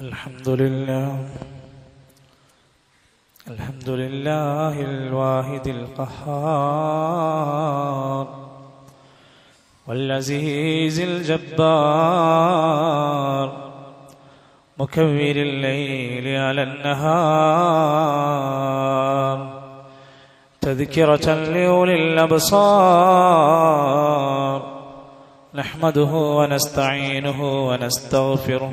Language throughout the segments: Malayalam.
الحمد لله. الحمد لله الواحد القهار. والعزيز الجبار. مكور الليل على النهار. تذكرة لأولي الأبصار. نحمده ونستعينه ونستغفره.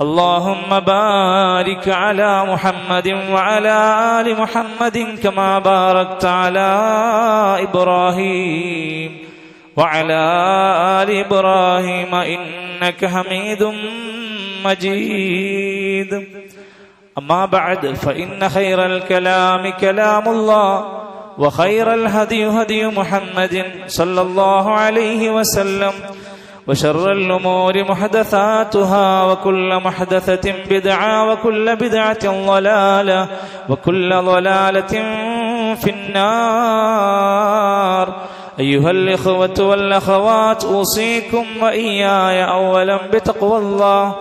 اللهم بارك على محمد وعلى آل محمد كما باركت على إبراهيم وعلى آل إبراهيم إنك حميد مجيد. أما بعد فإن خير الكلام كلام الله وخير الهدي هدي محمد صلى الله عليه وسلم. وشر الأمور محدثاتها وكل محدثة بدعة وكل بدعة ضلالة وكل ضلالة في النار. أيها الإخوة والأخوات أوصيكم وإياي أولا بتقوى الله.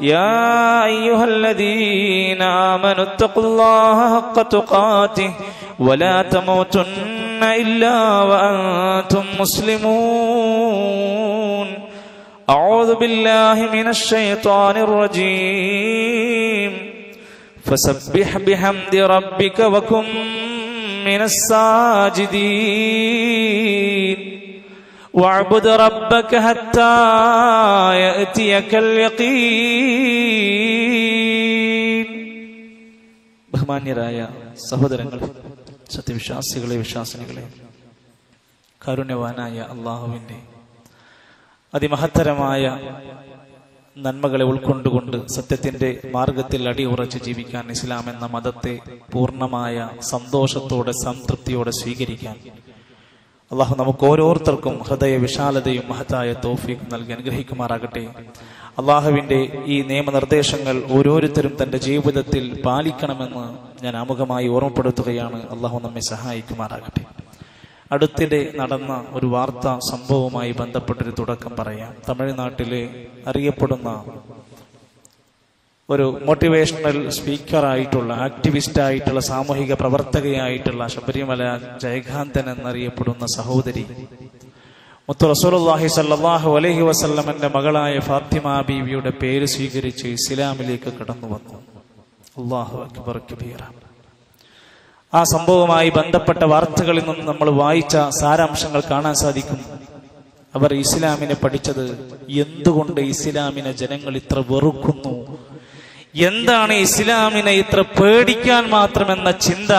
يا أيها الذين آمنوا اتقوا الله حق تقاته ولا تموتن إلا وأنتم مسلمون. أعوذ بالله من الشيطان الرجيم فسبح بحمد ربك وكن من الساجدين واعبد ربك حتى يأتيك اليقين ബഹുമാന്യരായ സഹോദരങ്ങൾ സത്യവിശ്വാസികളെ വിശ്വാസിനികളെ കാരുണ്യവാനായ അള്ളാഹുവിൻ്റെ അതിമഹത്തരമായ നന്മകളെ ഉൾക്കൊണ്ടുകൊണ്ട് സത്യത്തിന്റെ മാർഗത്തിൽ അടിയുറച്ച് ജീവിക്കാൻ ഇസ്ലാം എന്ന മതത്തെ പൂർണമായ സന്തോഷത്തോടെ സംതൃപ്തിയോടെ സ്വീകരിക്കാൻ അള്ളാഹു നമുക്ക് ഓരോരുത്തർക്കും ഹൃദയ വിശാലതയും മഹത്തായ തോഫീക്ക് നൽകി അനുഗ്രഹിക്കുമാറാകട്ടെ. അള്ളാഹുവിന്റെ ഈ നിയമനിർദ്ദേശങ്ങൾ ഓരോരുത്തരും തന്റെ ജീവിതത്തിൽ പാലിക്കണമെന്ന് ഞാൻ ആമുഖമായി ഓർമ്മപ്പെടുത്തുകയാണ്. അള്ളാഹു നമ്മെ സഹായിക്കുമാറാകട്ടെ. അടുത്തിടെ നടന്ന ഒരു വാർത്താ സംഭവവുമായി ബന്ധപ്പെട്ടൊരു തുടക്കം പറയാം. തമിഴ്നാട്ടിലെ അറിയപ്പെടുന്ന ഒരു മോട്ടിവേഷണൽ സ്പീക്കറായിട്ടുള്ള ആക്ടിവിസ്റ്റ് ആയിട്ടുള്ള സാമൂഹിക പ്രവർത്തകയായിട്ടുള്ള ശബരിമല ജയകാന്തൻ എന്നറിയപ്പെടുന്ന സഹോദരി. മുത്തു റസൂലുള്ളാഹി സല്ലല്ലാഹു അലൈഹി വസല്ലമന്റെ മകളായ ഫാത്തിമ ബീവിയുടെ പേര് സ്വീകരിച്ച് ഇസ്ലാമിലേക്ക് കടന്നു വന്നു അള്ളാഹു അക്ബർ കബീറ. ആ സംഭവവുമായി ബന്ധപ്പെട്ട വാർത്തകളിൽ നിന്ന് നമ്മൾ വായിച്ച സാരാംശങ്ങൾ കാണാൻ സാധിക്കും. അവർ ഇസ്ലാമിനെ പഠിച്ചത് എന്തുകൊണ്ട് ഇസ്ലാമിനെ ജനങ്ങൾ ഇത്ര വെറുക്കുന്നു? എന്താണ് ഇസ്ലാമിനെ ഇത്ര പേടിക്കാൻ മാത്രമെന്ന ചിന്ത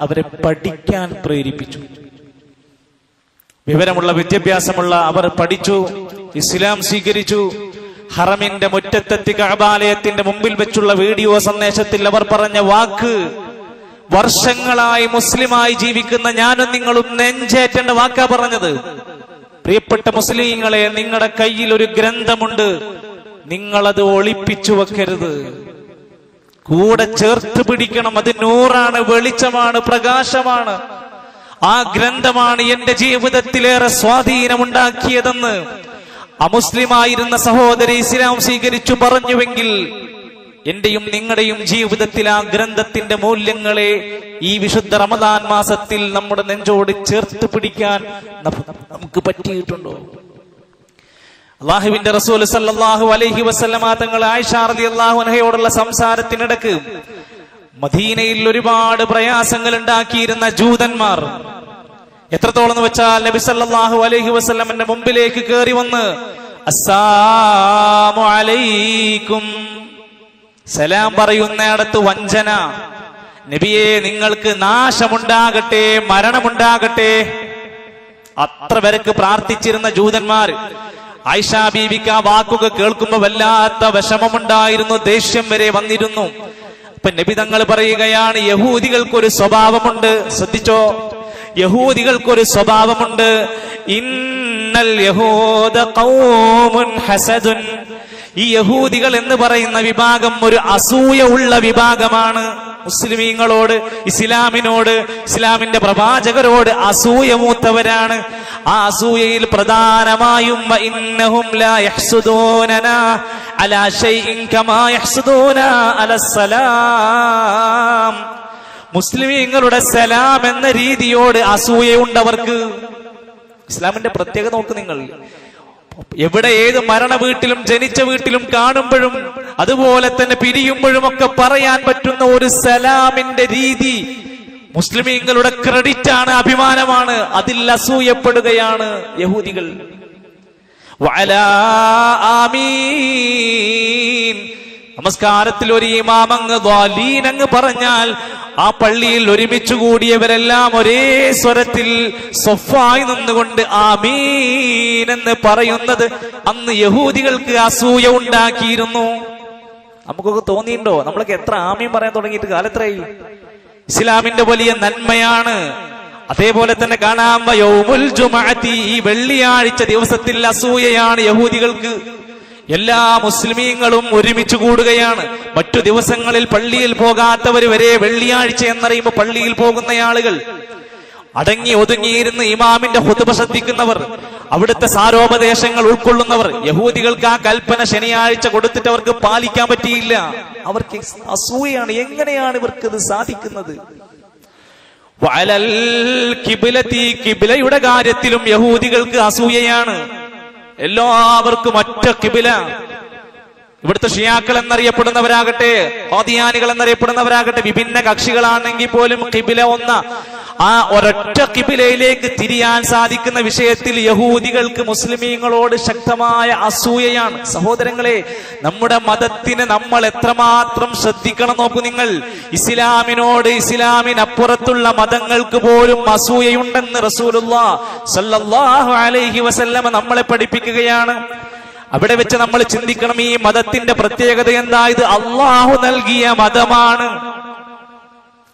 അവരെ പഠിക്കാൻ പ്രേരിപ്പിച്ചു. വിവരമുള്ള വിദ്യാഭ്യാസമുള്ള അവർ പഠിച്ചു ഇസ്ലാം സ്വീകരിച്ചു. ഹറമിന്റെ മുറ്റത്തെത്തി കഅബാലയത്തിന്റെ മുമ്പിൽ വെച്ചുള്ള വീഡിയോ സന്ദേശത്തിൽ അവർ പറഞ്ഞ വാക്ക് വർഷങ്ങളായി മുസ്ലിമായി ജീവിക്കുന്ന ഞാനും നിങ്ങളും നെഞ്ചേറ്റേണ്ട വാക്കാ പറഞ്ഞത്. പ്രിയപ്പെട്ട മുസ്ലിങ്ങളെ നിങ്ങളുടെ കയ്യിൽ ഒരു ഗ്രന്ഥമുണ്ട്. നിങ്ങളത് ഒളിപ്പിച്ചു വെക്കരുത്. കൂടെ ചേർത്ത് പിടിക്കണം. അത് നൂറാണ് വെളിച്ചമാണ് പ്രകാശമാണ്. ആ ഗ്രന്ഥമാണ് എന്റെ ജീവിതത്തിലേറെ സ്വാധീനമുണ്ടാക്കിയതെന്ന് അമുസ്ലിമായിരുന്ന സഹോദരി ഇസ്ലാം സ്വീകരിച്ചു പറഞ്ഞുവെങ്കിൽ എന്റെയും നിങ്ങളുടെയും ജീവിതത്തിൽ ആ ഗ്രന്ഥത്തിന്റെ മൂല്യങ്ങളെ ഈ വിശുദ്ധ റമദാൻ മാസത്തിൽ നമ്മുടെ നെഞ്ചോട് ചേർത്ത് പിടിക്കാൻ നമുക്ക് പറ്റിയിട്ടുണ്ടോ? അള്ളാഹുവിന്റെ റസൂൽ സല്ലാഹു അലൈഹി വസല്ലമ തങ്ങൾ അള്ളാഹുനഹയോടുള്ള സംസാരത്തിനിടക്ക് മദീനയിൽ ഒരുപാട് പ്രയാസങ്ങൾ ഉണ്ടാക്കിയിരുന്ന ജൂതന്മാർ എത്രത്തോളം വെച്ചാൽ നബി സല്ലാഹു അലൈഹി വസല്ലമന്റെ മുമ്പിലേക്ക് കയറി വന്ന് അസ്സാമു അലൈക്കും. സലാം പറയുന്നിടത്ത് വഞ്ചന. നബിയെ നിങ്ങൾക്ക് നാശമുണ്ടാകട്ടെ മരണമുണ്ടാകട്ടെ. അത്ര പേർക്ക് പ്രാർത്ഥിച്ചിരുന്ന ജൂതന്മാർ ആയിഷാ ബീവിക്ക് ആ വാക്കുകൾ കേൾക്കുമ്പോ വല്ലാത്ത വിഷമമുണ്ടായിരുന്നു ദേഷ്യം വരെ വന്നിരുന്നു. അപ്പൊ നബി തങ്ങൾ പറയുകയാണ് യഹൂദികൾക്ക് ഒരു സ്വഭാവമുണ്ട്. ശ്രദ്ധിച്ചോ? യഹൂദികൾക്ക് ഒരു സ്വഭാവമുണ്ട്. ഇന്നൽ യഹൂദ ഹസദുൻ ഈ യഹൂദികൾ എന്ന് പറയുന്ന വിഭാഗം ഒരു അസൂയ ഉള്ള വിഭാഗമാണ്. മുസ്ലിമീങ്ങളോട് ഇസ്ലാമിനോട് ഇസ്ലാമിന്റെ പ്രവാചകരോട് അസൂയ മൂത്തവരാണ്. ആ അസൂയയിൽ പ്രധാനമായും മുസ്ലിമീങ്ങളുടെ സലാം എന്ന രീതിയോട് അസൂയയുണ്ടവർക്ക് ഇസ്ലാമിന്റെ പ്രത്യേകത നോക്ക് നിങ്ങൾ. എവിടെ ഏത് മരണ വീട്ടിലും ജനിച്ച വീട്ടിലും കാണുമ്പോഴും അതുപോലെ തന്നെ പിരിയുമ്പോഴും ഒക്കെ പറയാൻ പറ്റുന്ന ഒരു സലാമിന്റെ രീതി മുസ്ലിമീങ്ങളുടെ ക്രെഡിറ്റ് ആണ് അഭിമാനമാണ്. അതിൽ അസൂയപ്പെടുകയാണ് യഹൂദികൾ. ആമീൻ. നമസ്കാരത്തിൽ ഒരു ഇമാമങ്ങ് ദ്വാലീനങ്ങ് പറഞ്ഞാൽ ആ പള്ളിയിൽ ഒരുമിച്ച് കൂടിയവരെല്ലാം ഒരേ സ്വരത്തിൽ സ്വഫായി നിന്നുകൊണ്ട് ആമീൻ എന്ന് പറയുന്നത് അന്ന് യഹൂദികൾക്ക് അസൂയ ഉണ്ടാക്കിയിരുന്നു. നമുക്കൊക്കെ തോന്നിയിട്ടുണ്ടോ നമ്മളൊക്കെ എത്ര ആമീൻ പറയാൻ തുടങ്ങിയിട്ട് കാലത്രയായി ഇസ്ലാമിന്റെ വലിയ നന്മയാണ്. അതേപോലെ തന്നെ കാണാം ഈ വെള്ളിയാഴ്ച ദിവസത്തിൽ അസൂയയാണ് യഹൂദികൾക്ക്. എല്ലാ മുസ്ലിമീങ്ങളും ഒരുമിച്ച് കൂടുകയാണ്. മറ്റു ദിവസങ്ങളിൽ പള്ളിയിൽ പോകാത്തവർ വരെ വെള്ളിയാഴ്ച എന്നറിയുമ്പോൾ പള്ളിയിൽ പോകുന്ന ആളുകൾ അടങ്ങി ഒതുങ്ങിയിരുന്ന് ഇമാമിന്റെ ഹുതുബ ശ്രദ്ധിക്കുന്നവർ അവിടുത്തെ സാരോപദേശങ്ങൾ ഉൾക്കൊള്ളുന്നവർ യഹൂദികൾക്ക് ആ കൽപ്പന ശനിയാഴ്ച കൊടുത്തിട്ട് അവർക്ക് പാലിക്കാൻ പറ്റിയില്ല. അവർക്ക് അസൂയാണ് എങ്ങനെയാണ് ഇവർക്ക് ഇത് സാധിക്കുന്നത്? കിബിലത്തി കിബിലയുടെ കാര്യത്തിലും യഹൂദികൾക്ക് അസൂയയാണ്. എല്ലാവർക്കും ഒറ്റ കിബില. ഇവിടുത്തെ ഷിയാക്കൾ എന്നറിയപ്പെടുന്നവരാകട്ടെ ഓദിയാനികൾ എന്നറിയപ്പെടുന്നവരാകട്ടെ വിഭിന്ന കക്ഷികളാണെങ്കിൽ പോലും കിബില ഒന്ന. ആ ഒരൊറ്റ കിബിലയിലേക്ക് തിരിയാൻ സാധിക്കുന്ന വിഷയത്തിൽ യഹൂദികൾക്ക് മുസ്ലിമീങ്ങളോട് ശക്തമായ അസൂയയാണ്. സഹോദരങ്ങളെ നമ്മുടെ മതത്തിന് നമ്മൾ എത്രമാത്രം ശ്രദ്ധിക്കണം നോക്കൂ നിങ്ങൾ. ഇസ്ലാമിനോട് ഇസ്ലാമിനപ്പുറത്തുള്ള മതങ്ങൾക്ക് പോലും അസൂയയുണ്ടെന്ന് റസൂലുള്ള അലൈഹി വസല്ലമ നമ്മളെ പഠിപ്പിക്കുകയാണ്. അവിടെ വെച്ച് നമ്മൾ ചിന്തിക്കണം ഈ മതത്തിന്റെ പ്രത്യേകത എന്താ? ഇത് അള്ളാഹു നൽകിയ മതമാണ്.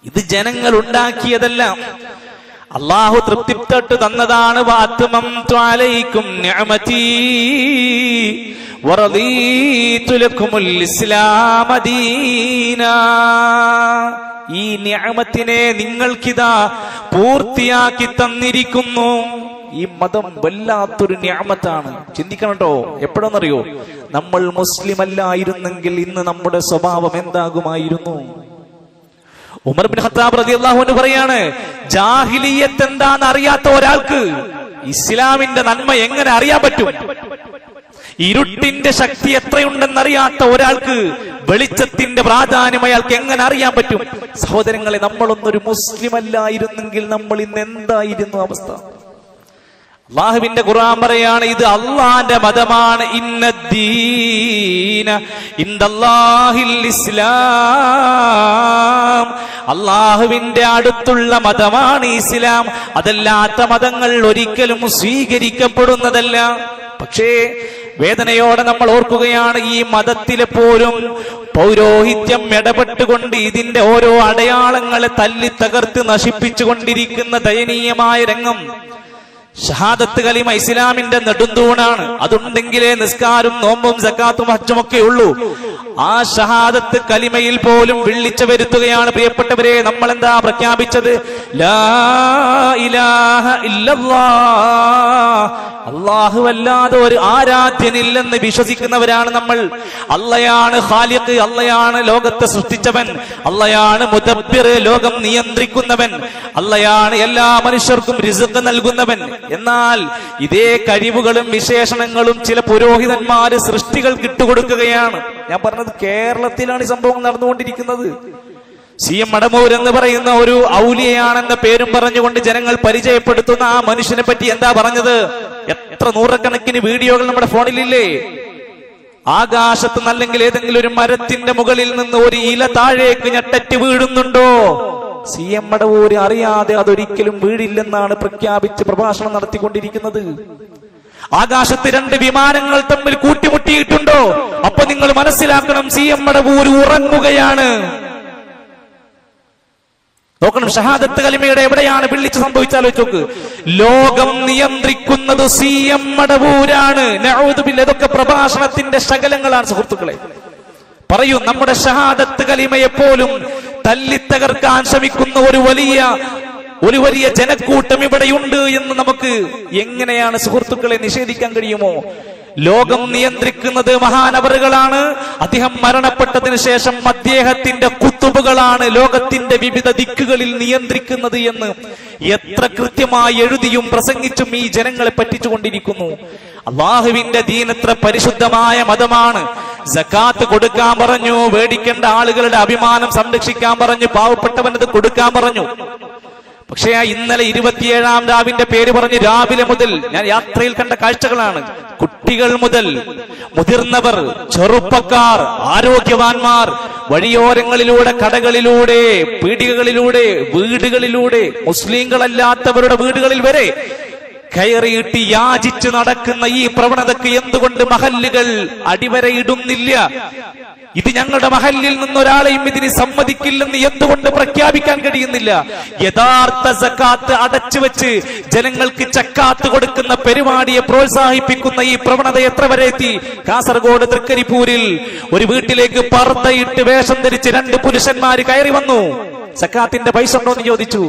ഇത് ജനങ്ങൾ ഉണ്ടാക്കിയതല്ല അള്ളാഹു തൃപ്തിപ്പെട്ട് തന്നതാണ് വാത്മം ഈ നിഅമത്തിനെ നിങ്ങൾക്കിതാ പൂർത്തിയാക്കി തന്നിരിക്കുന്നു. ഈ മതം വല്ലാത്തൊരു ഞാമത്താണ് ചിന്തിക്കണം കേട്ടോ എപ്പോഴെന്നറിയോ? നമ്മൾ മുസ്ലിം അല്ലായിരുന്നെങ്കിൽ ഇന്ന് നമ്മുടെ സ്വഭാവം എന്താകുമായിരുന്നു? ഉമർ ബിൻ ഖത്താബ് റളിയല്ലാഹു അൻഹു പറയാണ് ജാഹിലിയത്ത് എന്താന്ന് അറിയാത്ത ഒരാൾക്ക് ഇസ്ലാമിന്റെ നന്മ എങ്ങനെ അറിയാൻ പറ്റും? ഇരുട്ടിന്റെ ശക്തി എത്രയുണ്ടെന്നറിയാത്ത ഒരാൾക്ക് വെളിച്ചത്തിന്റെ പ്രാധാന്യം അയാൾക്ക് എങ്ങനെ അറിയാൻ പറ്റും? സഹോദരങ്ങളെ നമ്മളൊന്നൊരു മുസ്ലിം അല്ലായിരുന്നെങ്കിൽ നമ്മൾ ഇന്ന് എന്തായിരുന്നു അവസ്ഥ? അള്ളാഹുവിന്റെ ഖുർആൻ പറയാണ് ഇത് അള്ളാന്റെ മതമാണ്. ഇസ്ലാം. അള്ളാഹുവിന്റെ അടുത്തുള്ള മതമാണ് ഇസ്ലാം. അതല്ലാത്ത മതങ്ങൾ ഒരിക്കലും സ്വീകരിക്കപ്പെടുന്നതല്ല. പക്ഷേ വേദനയോടെ നമ്മൾ ഓർക്കുകയാണ് ഈ മതത്തിലെ പോലും പൗരോഹിത്യം ഇടപെട്ടുകൊണ്ട് ഇതിന്റെ ഓരോ അടയാളങ്ങളെ തല്ലി തകർത്ത് നശിപ്പിച്ചുകൊണ്ടിരിക്കുന്ന ദയനീയമായ രംഗം. ഷഹാദത്ത് കലിമ ഇസ്ലാമിന്റെ നെടുന്തൂണാണ്. അതുണ്ടെങ്കിലേ നിസ്കാരും നോമ്പും സക്കാത്തും ഹജ്ജുമൊക്കെ ഉള്ളൂ. ആ ഷഹാദത്ത് കലിമയിൽ പോലും വിള്ളിച്ച വരുത്തുകയാണ് പ്രിയപ്പെട്ടവരെ. നമ്മൾ എന്താ പ്രഖ്യാപിച്ചത് അള്ളാഹു അല്ലാതെ ഒരു ആരാധ്യനില്ലെന്ന് വിശ്വസിക്കുന്നവരാണ് നമ്മൾ. അള്ളയാണ് ഖാലിഖ് അള്ളയാണ് ലോകത്തെ സൃഷ്ടിച്ചവൻ. അള്ളയാണ് മുദബ്ബിർ ലോകം നിയന്ത്രിക്കുന്നവൻ. അള്ളയാണ് എല്ലാ മനുഷ്യർക്കും റിസുക്ക് നൽകുന്നവൻ. എന്നാൽ ഇതേ കഴിവുകളും വിശേഷണങ്ങളും ചില പുരോഹിതന്മാര് സൃഷ്ടികൾ ഇട്ടുകൊടുക്കുകയാണ് ഞാൻ പറഞ്ഞത് കേരളത്തിലാണ് ഈ സംഭവം നടന്നുകൊണ്ടിരിക്കുന്നത്. സി എം മടമൂർ എന്ന് പറയുന്ന ഒരു ഔലിയയാണെന്ന പേരും പറഞ്ഞുകൊണ്ട് ജനങ്ങൾ പരിചയപ്പെടുത്തുന്ന ആ മനുഷ്യനെ പറ്റി എന്താ പറഞ്ഞത്? എത്ര നൂറക്കണക്കിന് വീഡിയോകൾ നമ്മുടെ ഫോണിലില്ലേ? ആകാശത്ത് നല്ലെങ്കിൽ ഏതെങ്കിലും ഒരു മരത്തിന്റെ മുകളിൽ നിന്ന് ഒരു ഇല താഴേക്ക് ഞെട്ടറ്റ് വീഴുന്നുണ്ടോ? സി എം മടവൂര് അറിയാതെ അതൊരിക്കലും വീഴില്ലെന്നാണ് പ്രഖ്യാപിച്ച് പ്രഭാഷണം നടത്തിക്കൊണ്ടിരിക്കുന്നത്. ആകാശത്ത് രണ്ട് വിമാനങ്ങൾ തമ്മിൽ കൂട്ടിമുട്ടിയിട്ടുണ്ടോ? അപ്പൊ നിങ്ങൾ മനസ്സിലാക്കണം സി എം മടവൂര് ഉറങ്ങുകയാണ്. നോക്കണം ഷഹാദത്ത് കലിമയുടെ എവിടെയാണ് വിളിച്ച് സംഭവിച്ചാലോ ചോക്ക് ലോകം നിയന്ത്രിക്കുന്നത് സി എം മടവൂരാണ്. ഇതൊക്കെ പ്രഭാഷണത്തിന്റെ ശകലങ്ങളാണ് സുഹൃത്തുക്കളെ. പറയൂ നമ്മുടെ ഷഹാദത്ത് കലിമയെ പോലും തല്ലിത്തകർക്കാൻ ശ്രമിക്കുന്ന ഒരു വലിയ ഒരു വലിയ ജനക്കൂട്ടം ഇവിടെയുണ്ട് എന്ന് നമുക്ക് എങ്ങനെയാണ് സുഹൃത്തുക്കളെ നിഷേധിക്കാൻ കഴിയുമോ? ലോകം നിയന്ത്രിക്കുന്നത് മഹാനവറുകളാണ്. അദ്ദേഹം മരണപ്പെട്ടതിന് ശേഷം അദ്ദേഹത്തിന്റെ കുത്തുബുകളാണ് ലോകത്തിന്റെ വിവിധ ദിക്കുകളിൽ നിയന്ത്രിക്കുന്നത് എന്ന് എത്ര കൃത്യമായി എഴുതിയും പ്രസംഗിച്ചും ഈ ജനങ്ങളെ പറ്റിച്ചുകൊണ്ടിരിക്കുന്നു. അള്ളാഹുവിന്റെ ദീനത്ര പരിശുദ്ധമായ മതമാണ്. സക്കാത്ത് കൊടുക്കാൻ പറഞ്ഞു വേടിക്കേണ്ട ആളുകളുടെ അഭിമാനം സംരക്ഷിക്കാൻ പറഞ്ഞു പാവപ്പെട്ടവനത് കൊടുക്കാൻ പറഞ്ഞു. പക്ഷേ ആ ഇന്നലെ ഇരുപത്തിയേഴാം രാവിന്റെ പേര് പറഞ്ഞ് രാവിലെ മുതൽ ഞാൻ യാത്രയിൽ കണ്ട കാഴ്ചകളാണ്. കുട്ടികൾ മുതൽ മുതിർന്നവർ ചെറുപ്പക്കാർ ആരോഗ്യവാന്മാർ വഴിയോരങ്ങളിലൂടെ കടകളിലൂടെ പീടികകളിലൂടെ വീടുകളിലൂടെ മുസ്ലിങ്ങളല്ലാത്തവരുടെ വീടുകളിൽ വരെ കയറിയിട്ട് യാചിച്ച് നടക്കുന്ന ഈ പ്രവണതയ്ക്ക് എന്തുകൊണ്ട് മഹല്ലുകൾ അടിവരയിടുന്നില്ല? ഇത് ഞങ്ങളുടെ മഹലിൽ നിന്ന് ഒരാളെയും ഇതിന് സമ്മതിക്കില്ലെന്ന് എന്തുകൊണ്ട് പ്രഖ്യാപിക്കാൻ കഴിയുന്നില്ല? യഥാർത്ഥ സക്കാത്ത് അടച്ചു വെച്ച് ജനങ്ങൾക്ക് ചക്കാത്ത് കൊടുക്കുന്ന പരിപാടിയെ പ്രോത്സാഹിപ്പിക്കുന്ന ഈ പ്രവണത എത്ര വരെ എത്തി? കാസർഗോഡ് തൃക്കരിപ്പൂരിൽ ഒരു വീട്ടിലേക്ക് പറത്തയിട്ട് വേഷം ധരിച്ച് രണ്ട് പുരുഷന്മാര് കയറി വന്നു. സക്കാത്തിന്റെ പൈസ ഉണ്ടോ എന്ന് ചോദിച്ചു.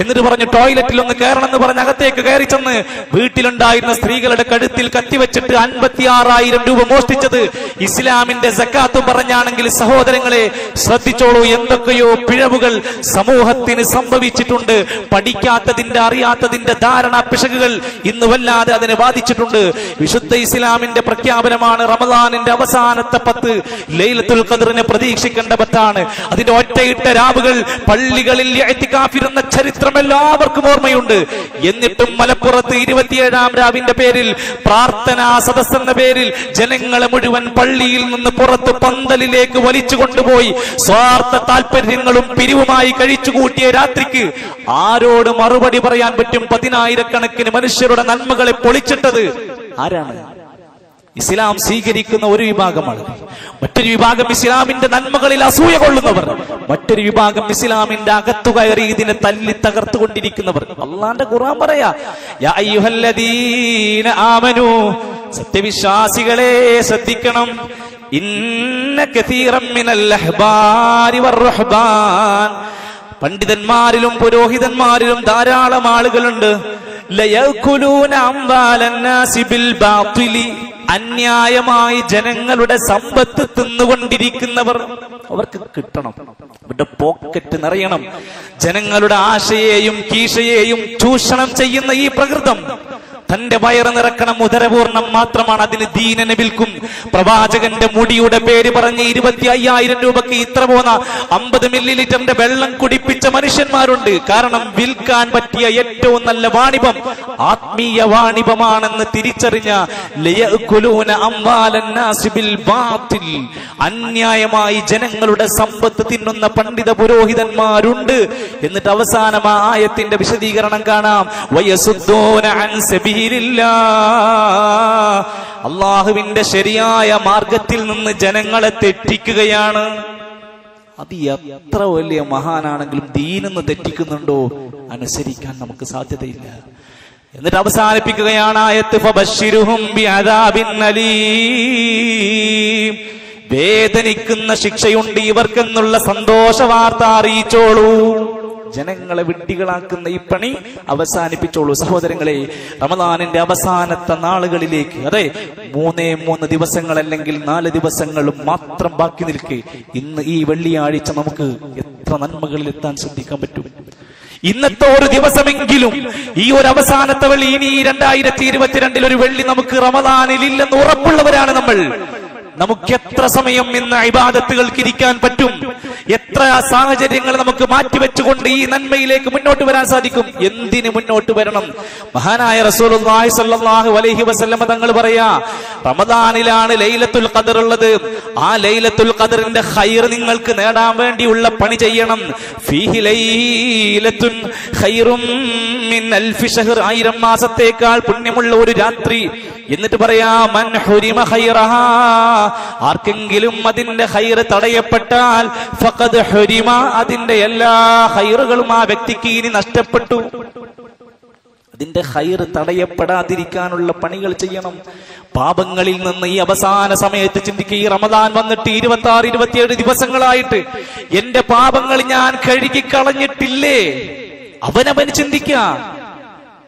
എന്നിട്ട് പറഞ്ഞു ടോയ്ലറ്റിൽ ഒന്ന് കയറണം എന്ന് പറഞ്ഞ് അകത്തേക്ക് കയറി ചെന്ന് വീട്ടിലുണ്ടായിരുന്ന സ്ത്രീകളുടെ കഴുത്തിൽ കത്തിവെച്ചിട്ട് അൻപത്തി ആറായിരം രൂപ മോഷ്ടിച്ചത്. ഇസ്ലാമിന്റെ സക്കാത്ത് പറഞ്ഞാണെങ്കിൽ സഹോദരങ്ങളെ ശ്രദ്ധിച്ചോളൂ എന്തൊക്കെയോ പിഴവുകൾ സമൂഹത്തിന് സംഭവിച്ചിട്ടുണ്ട്. പഠിക്കാത്തതിന്റെ അറിയാത്തതിന്റെ ധാരണ പിശകുകൾ ഇന്ന് വല്ലാതെ അതിനെ ബാധിച്ചിട്ടുണ്ട്. വിശുദ്ധ ഇസ്ലാമിന്റെ പ്രഖ്യാപനമാണ് റമദാനിന്റെ അവസാനത്തെ പത്ത്. ലൈലത്തുൽ ഖദറിനെ പ്രതീക്ഷിക്കേണ്ട പത്താണ്. അതിന്റെ ഒറ്റയിട്ട രാവുകൾ പള്ളികളിൽ എത്തിക്കാഫിരുന്ന ചരിത്രം എല്ലാവർക്കും ഓർമ്മയുണ്ട്. എന്നിട്ടും മലപ്പുറത്ത് ഇരുപത്തിയേഴാം രാവിന്റെ പേരിൽ പ്രാർത്ഥനാ സദസ് എന്ന പേരിൽ ജനങ്ങളെ മുഴുവൻ പള്ളിയിൽ നിന്ന് പുറത്ത് പന്തലിലേക്ക് വലിച്ചു കൊണ്ടുപോയി സ്വാർത്ഥ താല്പര്യങ്ങളും പിരിവുമായി കഴിച്ചുകൂട്ടിയ രാത്രിക്ക് ആരോട് മറുപടി പറയാൻ പറ്റും പതിനായിരക്കണക്കിന് മനുഷ്യരുടെ നന്മകളെ പൊളിച്ചിട്ടത് ആരാണ്? ഇസ്ലാം സ്വീകരിക്കുന്ന ഒരു വിഭാഗമാണ്. മറ്റൊരു വിഭാഗം ഇസ്ലാമിന്റെ നന്മകളിൽ അസൂയ കൊള്ളുന്നവർ. മറ്റൊരു വിഭാഗം ഇസ്ലാമിന്റെ അകത്തു കയറി ഇതിനെ തല്ലി തകർത്തുകൊണ്ടിരിക്കുന്നവർ. അള്ളാന്റെ ഖുർആൻ പറയാ ആമനു സത്യവിശ്വാസികളെ ശ്രദ്ധിക്കണം. ഇന്ന മിനൽ പണ്ഡിതന്മാരിലും പുരോഹിതന്മാരിലും ധാരാളം ആളുകളുണ്ട്. ലയക്കുലൂന അംവാലന്നാസി ബിൽ ബാത്തിലി. അന്യായമായി ജനങ്ങളുടെ സമ്പത്ത് തിന്നുകൊണ്ടിരിക്കുന്നവർ അവർക്ക് കിട്ടണം. അവരുടെ പോക്കറ്റ് നിറയണം. ജനങ്ങളുടെ ആശയെയും കീശയെയും ചൂഷണം ചെയ്യുന്ന ഈ പ്രകൃതം തന്റെ വയറ് നിറക്കണം ഉദരപൂർണം മാത്രമാണ് അതിന് ദീനനെ വിൽക്കും പ്രവാചകന്റെ മുടിയുടെ പേര് പറഞ്ഞ് ഇരുപത്തി അയ്യായിരം രൂപക്ക് ഇത്ര പോന്ന അമ്പത് മില്ലി ലിറ്ററിന്റെ വെള്ളം കുടിപ്പിച്ച മനുഷ്യന്മാരുണ്ട് കാരണം വിൽക്കാൻ പറ്റിയ ഏറ്റവും നല്ല വാണിഭം ആത്മീയ വാണിഭമാണെന്ന് തിരിച്ചറിഞ്ഞ. അന്യായമായി ജനങ്ങളുടെ സമ്പത്ത് തിന്നുന്ന പണ്ഡിത പുരോഹിതന്മാരുണ്ട് എന്നിട്ട് അവസാനം ആയത്തിന്റെ വിശദീകരണം കാണാം വയസുദ്ധോന അൻ. അള്ളാഹുവിന്റെ ശരിയായ മാർഗത്തിൽ നിന്ന് ജനങ്ങളെ തെറ്റിക്കുകയാണ്. അത് എത്ര വലിയ മഹാനാണെങ്കിലും ദീനെന്ന് തെറ്റിക്കുന്നുണ്ടോ അനുസരിക്കാൻ നമുക്ക് സാധ്യതയില്ല. എന്നിട്ട് അവസാനിപ്പിക്കുകയാണ് ആയത്ത്. വേദനിക്കുന്ന ശിക്ഷയുണ്ട് ഇവർക്കെന്നുള്ള സന്തോഷ വാർത്ത അറിയിച്ചോളൂ. ജനങ്ങളെ വിഡ്ഢികളാക്കുന്ന ഈ പണി അവസാനിപ്പിച്ചോളൂ. സഹോദരങ്ങളെ റമദാനിന്റെ അവസാനത്തെ നാളുകളിലേക്ക് അതെ മൂന്നേ മൂന്ന് ദിവസങ്ങൾ അല്ലെങ്കിൽ നാല് ദിവസങ്ങളും മാത്രം ബാക്കി നിൽക്കെ. ഇന്ന് ഈ വെള്ളിയാഴ്ച നമുക്ക് എത്ര നന്മകളിൽ എത്താൻ ശ്രദ്ധിക്കാൻ പറ്റും? ഇന്നത്തെ ഒരു ദിവസമെങ്കിലും ഈ ഒരു അവസാനത്തെ വെള്ളി ഇനി രണ്ടായിരത്തി ഇരുപത്തിരണ്ടിൽ ഒരു വെള്ളി നമുക്ക് റമദാനിൽ ഇല്ലെന്ന് ഉറപ്പുള്ളവരാണ് നമ്മൾ. നമുക്ക് എത്ര സമയം ഇന്ന് ഇബാദത്തുകൾക്ക് ഇരിക്കാൻ പറ്റും? എത്ര സാഹചര്യങ്ങൾ നമുക്ക് മാറ്റിവെച്ചുകൊണ്ട് ഈ നന്മയിലേക്ക് മുന്നോട്ട് വരാൻ സാധിക്കും? എന്തിനു മുന്നോട്ട് വരണം? മഹാനായ റസൂലുള്ളാഹി സ്വല്ലല്ലാഹു അലൈഹി വസല്ലം തങ്ങൾ പറയാ റമദാനിലാണ് ലൈലത്തുൽ ഖദർ ഉള്ളത്. ആ ലൈലത്തുൽ ഖദറിന്റെ ഖൈർ നിങ്ങൾക്ക് നേടാൻ വേണ്ടിയുള്ള പണി ചെയ്യണം. ഫീഹി ലൈലത്തുൻ ഖൈറും മിൻ അൽഫി ആയിരം മാസത്തേക്കാൾ പുണ്യമുള്ള ഒരു രാത്രി എന്നിട്ട് പറയാ മൻ ഹുരിമ ആർക്കെങ്കിലും അതിന്റെ ഹൈറ് തടയപ്പെട്ടാൽ ഫഖദ് ഹുരിമ അതിന്റെ എല്ലാ ഹൈറുകളും ആ വ്യക്തിക്ക് ഇനി നഷ്ടപ്പെട്ടു. അതിന്റെ ഹൈർ തടയപ്പെടാതിരിക്കാനുള്ള പണികൾ ചെയ്യണം. പാപങ്ങളിൽ നിന്ന് ഈ അവസാന സമയത്ത് ചിന്തിക്കുക ഈ റമദാൻ വന്നിട്ട് ഇരുപത്തി ആറ് ഇരുപത്തിയേഴ് ദിവസങ്ങളായിട്ട് എന്റെ പാപങ്ങൾ ഞാൻ കഴുകി കളഞ്ഞിട്ടില്ലേ? അവനവൻ ചിന്തിക്കുക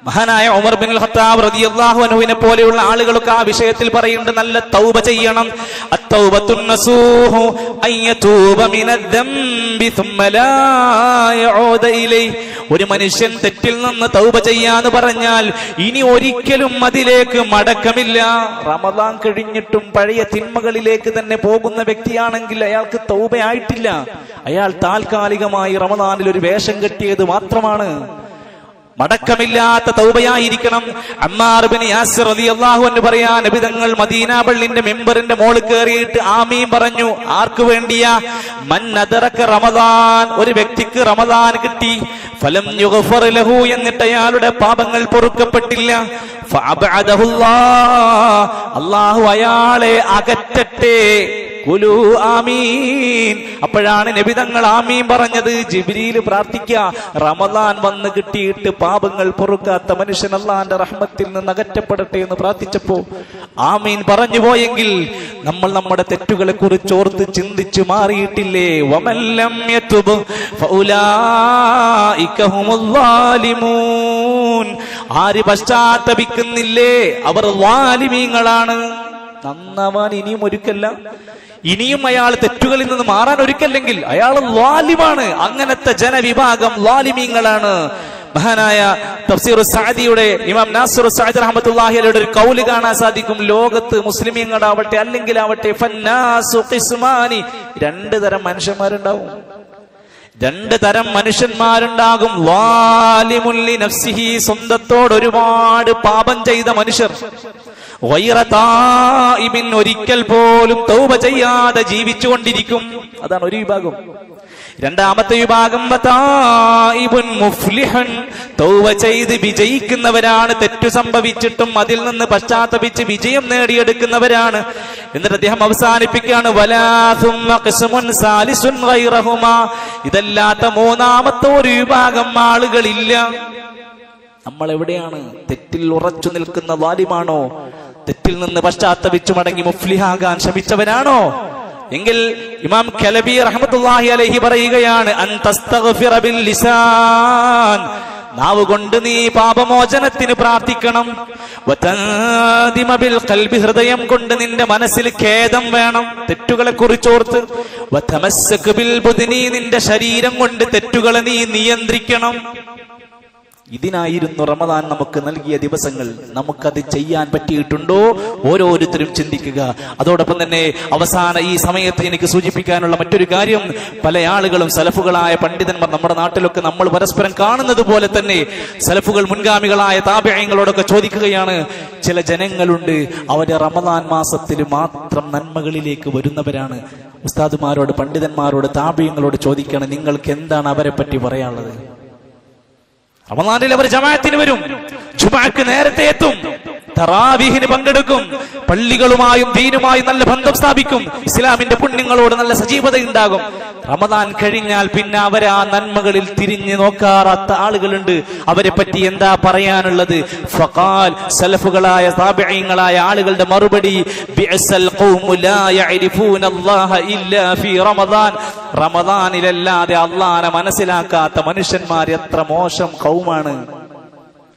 മഹാനായ ഉമർ ബിൻ ഖത്താബ് റളിയല്ലാഹു അൻഹുവിനെ പോലെയുള്ള ആളുകളൊക്കെ ആ വിഷയത്തിൽ പറയുന്നുണ്ട് നല്ല തൗബ ചെയ്യണം. അത്തൗബത്തുൻ നസൂഹു അയ്യതൂബ മിനദ്ദംബി തുമ്മ ലാ യഊദ ഇലൈ. ഒരു മനുഷ്യൻ തെറ്റിൽ നിന്ന് തൗബ ചെയ്യാന്ന് പറഞ്ഞാൽ ഇനി ഒരിക്കലും അതിലേക്ക് മടക്കമില്ല. റമദാൻ കഴിഞ്ഞിട്ടും പഴയ തിന്മകളിലേക്ക് തന്നെ പോകുന്ന വ്യക്തിയാണെങ്കിൽ അയാൾക്ക് തൗബയായിട്ടില്ല. അയാൾ താൽക്കാലികമായി റമദാനിൽ ഒരു വേഷം കെട്ടിയത് മാത്രമാണ്. മടക്കമില്ലാത്ത തൗബയായിരിക്കണം. അമ്മാർബിന് യാസിർ റളിയല്ലാഹു അൻഹു പറയാ നബി തങ്ങൾ മദീന പള്ളിന്റെ മെമ്പറിന്റെ മോൾ കയറിയിട്ട് ആമീൻ പറഞ്ഞു. ആർക്കു വേണ്ടിയാ? മന്നതറക്ക് റമദാൻ ഒരു വ്യക്തിക്ക് റമദാൻ കിട്ടി. ഫലം ലഹു എന്നിട്ട് അയാളുടെ പാപങ്ങൾ പൊറുക്കപ്പെട്ടില്ല. അള്ളാഹു അയാളെ അകറ്റട്ടെ. ആമീൻ. അപ്പോഴാണ് നബിതങ്ങൾ ആമീൻ പറഞ്ഞത്. ജിബിരിയിൽ പ്രാർത്ഥിക്കുക റമദാൻ വന്ന് കിട്ടിയിട്ട് പാപങ്ങൾ പൊറുക്കാത്ത മനുഷ്യൻ അള്ളാന്റെ റഹ്മത്തിൽ നിന്ന് അകറ്റപ്പെടട്ടെ എന്ന് പ്രാർത്ഥിച്ചപ്പോ ആമീൻ പറഞ്ഞു പോയെങ്കിൽ നമ്മൾ നമ്മുടെ തെറ്റുകളെ കുറിച്ച് ഓർത്ത് ചിന്തിച്ചു മാറിയിട്ടില്ലേ? വമല്ലം ആര് പശ്ചാത്തപിക്കുന്നില്ലേ? അവർ വാലിമീങ്ങളാണ്. നന്നാവാൻ ഇനിയും ഒരുക്കല്ല. ഇനിയും അയാൾ തെറ്റുകളിൽ നിന്ന് മാറാൻ ഒരുക്കല്ലെങ്കിൽ അയാൾ ലാലിമാണ്. അങ്ങനത്തെ ജനവിഭാഗം ലാലിമീങ്ങളാണ്. മഹാനായ തഫ്സീർ സാദിയുടെ ഇമാം നാസിർ സാദ് റഹ്മത്തുള്ളാഹിയുടെ ഒരു കൗൽ കാണാൻ സാധിക്കും. ലോകത്ത് മുസ്ലിമീങ്ങളാവട്ടെ അല്ലെങ്കിൽ ആവട്ടെ രണ്ട് തരം മനുഷ്യന്മാരുണ്ടാവും. രണ്ട് തരം മനുഷ്യന്മാരുണ്ടാകും. വാലിമുല്ലി നഫ്സിഹി സ്വന്തത്തോട് ഒരുപാട് പാപം ചെയ്ത മനുഷ്യർ. ഒരിക്കൽ പോലും തൗബ ചെയ്യാതെ ജീവിച്ചുകൊണ്ടിരിക്കും. അതാണ് ഒരു വിഭാഗം. രണ്ടാമത്തെ വിഭാഗം മുഫ്ലിഹൻ തൗബ ചെയ്ത് വിജയിക്കുന്നവരാണ്. തെറ്റു സംഭവിച്ചിട്ടും അതിൽ നിന്ന് പശ്ചാത്തപിച്ച് വിജയം നേടിയെടുക്കുന്നവരാണ്. എന്നിട്ട് അദ്ദേഹം അവസാനിപ്പിക്കുകയാണ് ഇതല്ലാത്ത മൂന്നാമത്തെ ഒരു വിഭാഗം ആളുകളില്ല. നമ്മൾ എവിടെയാണ് തെറ്റിൽ ഉറച്ചു നിൽക്കുന്ന വാലിമാണോ തെറ്റിൽ നിന്ന് പശ്ചാത്തപിച്ചു മടങ്ങി മുഫ്ലിഹാകാൻ ശ്രമിച്ചവനാണോ? എങ്കിൽ ഇമാം കലബി റഹ്മത്തുള്ളാഹി അലഹി പറയുകയാണ് നാവ് കൊണ്ട് നീ പാപമോചനത്തിന് പ്രാർത്ഥിക്കണം. കൽബി ഹൃദയം കൊണ്ട് നിന്റെ മനസ്സിൽ ഖേദം വേണം. തെറ്റുകളെ കുറിച്ചോർത്ത് നിന്റെ ശരീരം കൊണ്ട് തെറ്റുകളെ നീ നിയന്ത്രിക്കണം. ഇതിനായിരുന്നു റമദാൻ നമുക്ക് നൽകിയ ദിവസങ്ങൾ. നമുക്കത് ചെയ്യാൻ പറ്റിയിട്ടുണ്ടോ? ഓരോരുത്തരും ചിന്തിക്കുക. അതോടൊപ്പം തന്നെ അവസാന ഈ സമയത്ത് എനിക്ക് സൂചിപ്പിക്കാനുള്ള മറ്റൊരു കാര്യം. പല ആളുകളും സലഫുകളായ പണ്ഡിതന്മാർ നമ്മുടെ നാട്ടിലൊക്കെ നമ്മൾ പരസ്പരം കാണുന്നത് പോലെ തന്നെ സലഫുകൾ മുൻഗാമികളായ താപയങ്ങളോടൊക്കെ ചോദിക്കുകയാണ്. ചില ജനങ്ങളുണ്ട്. അവർ റമദാൻ മാസത്തിൽ മാത്രം നന്മകളിലേക്ക് വരുന്നവരാണ്. ഉസ്താദുമാരോട് പണ്ഡിതന്മാരോട് താപയങ്ങളോട് ചോദിക്കണം നിങ്ങൾക്ക് എന്താണ് അവരെ പറ്റി പറയാനുള്ളത്? റമദാനിൽ അവർ ജമാഅത്തിന് വരും. ജുമാക്ക് നേരത്തെ എത്തും. തറാവീഹിന് പങ്കെടുക്കും. പള്ളികളുമായും ദീനുമായും നല്ല ബന്ധം സ്ഥാപിക്കും. ഇസ്ലാമിന്റെ പുണ്യങ്ങളോട് നല്ല സജീവത ഉണ്ടാകും റമദാൻ കഴിഞ്ഞാൽ പിന്നെ അവർ ആ നന്മകളിൽ തിരിഞ്ഞു നോക്കാറാത്ത ആളുകളുണ്ട്. അവരെ പറ്റി എന്താ പറയാനുള്ളത്? ഫഖാൽ സലഫുകളായ താബിഈങ്ങളായ ആളുകളുടെ മറുപടി ബിഅസൽ ഖൗമു ലാ യഅരിഫൂന അല്ലാഹ ഇല്ലാ ഫീ റമദാൻ. റമദാനിലല്ലാതെ അള്ളാനെ മനസ്സിലാക്കാത്ത മനുഷ്യന്മാർ എത്ര മോശം കൗമാണ്